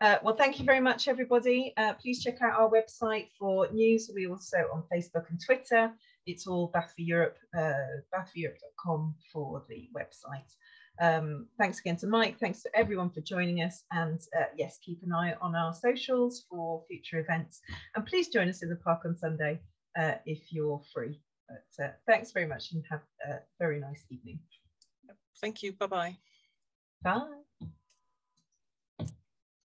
Uh, well, thank you very much, everybody. Uh, please check out our website for news. We also on Facebook and Twitter. It's all Bath for Europe, uh, bathforeurope.com for the website. Um, thanks again to Mike. Thanks to everyone for joining us. And uh, yes, keep an eye on our socials for future events. And please join us in the park on Sunday uh, if you're free. But uh, thanks very much and have a very nice evening. Thank you. Bye bye. Bye.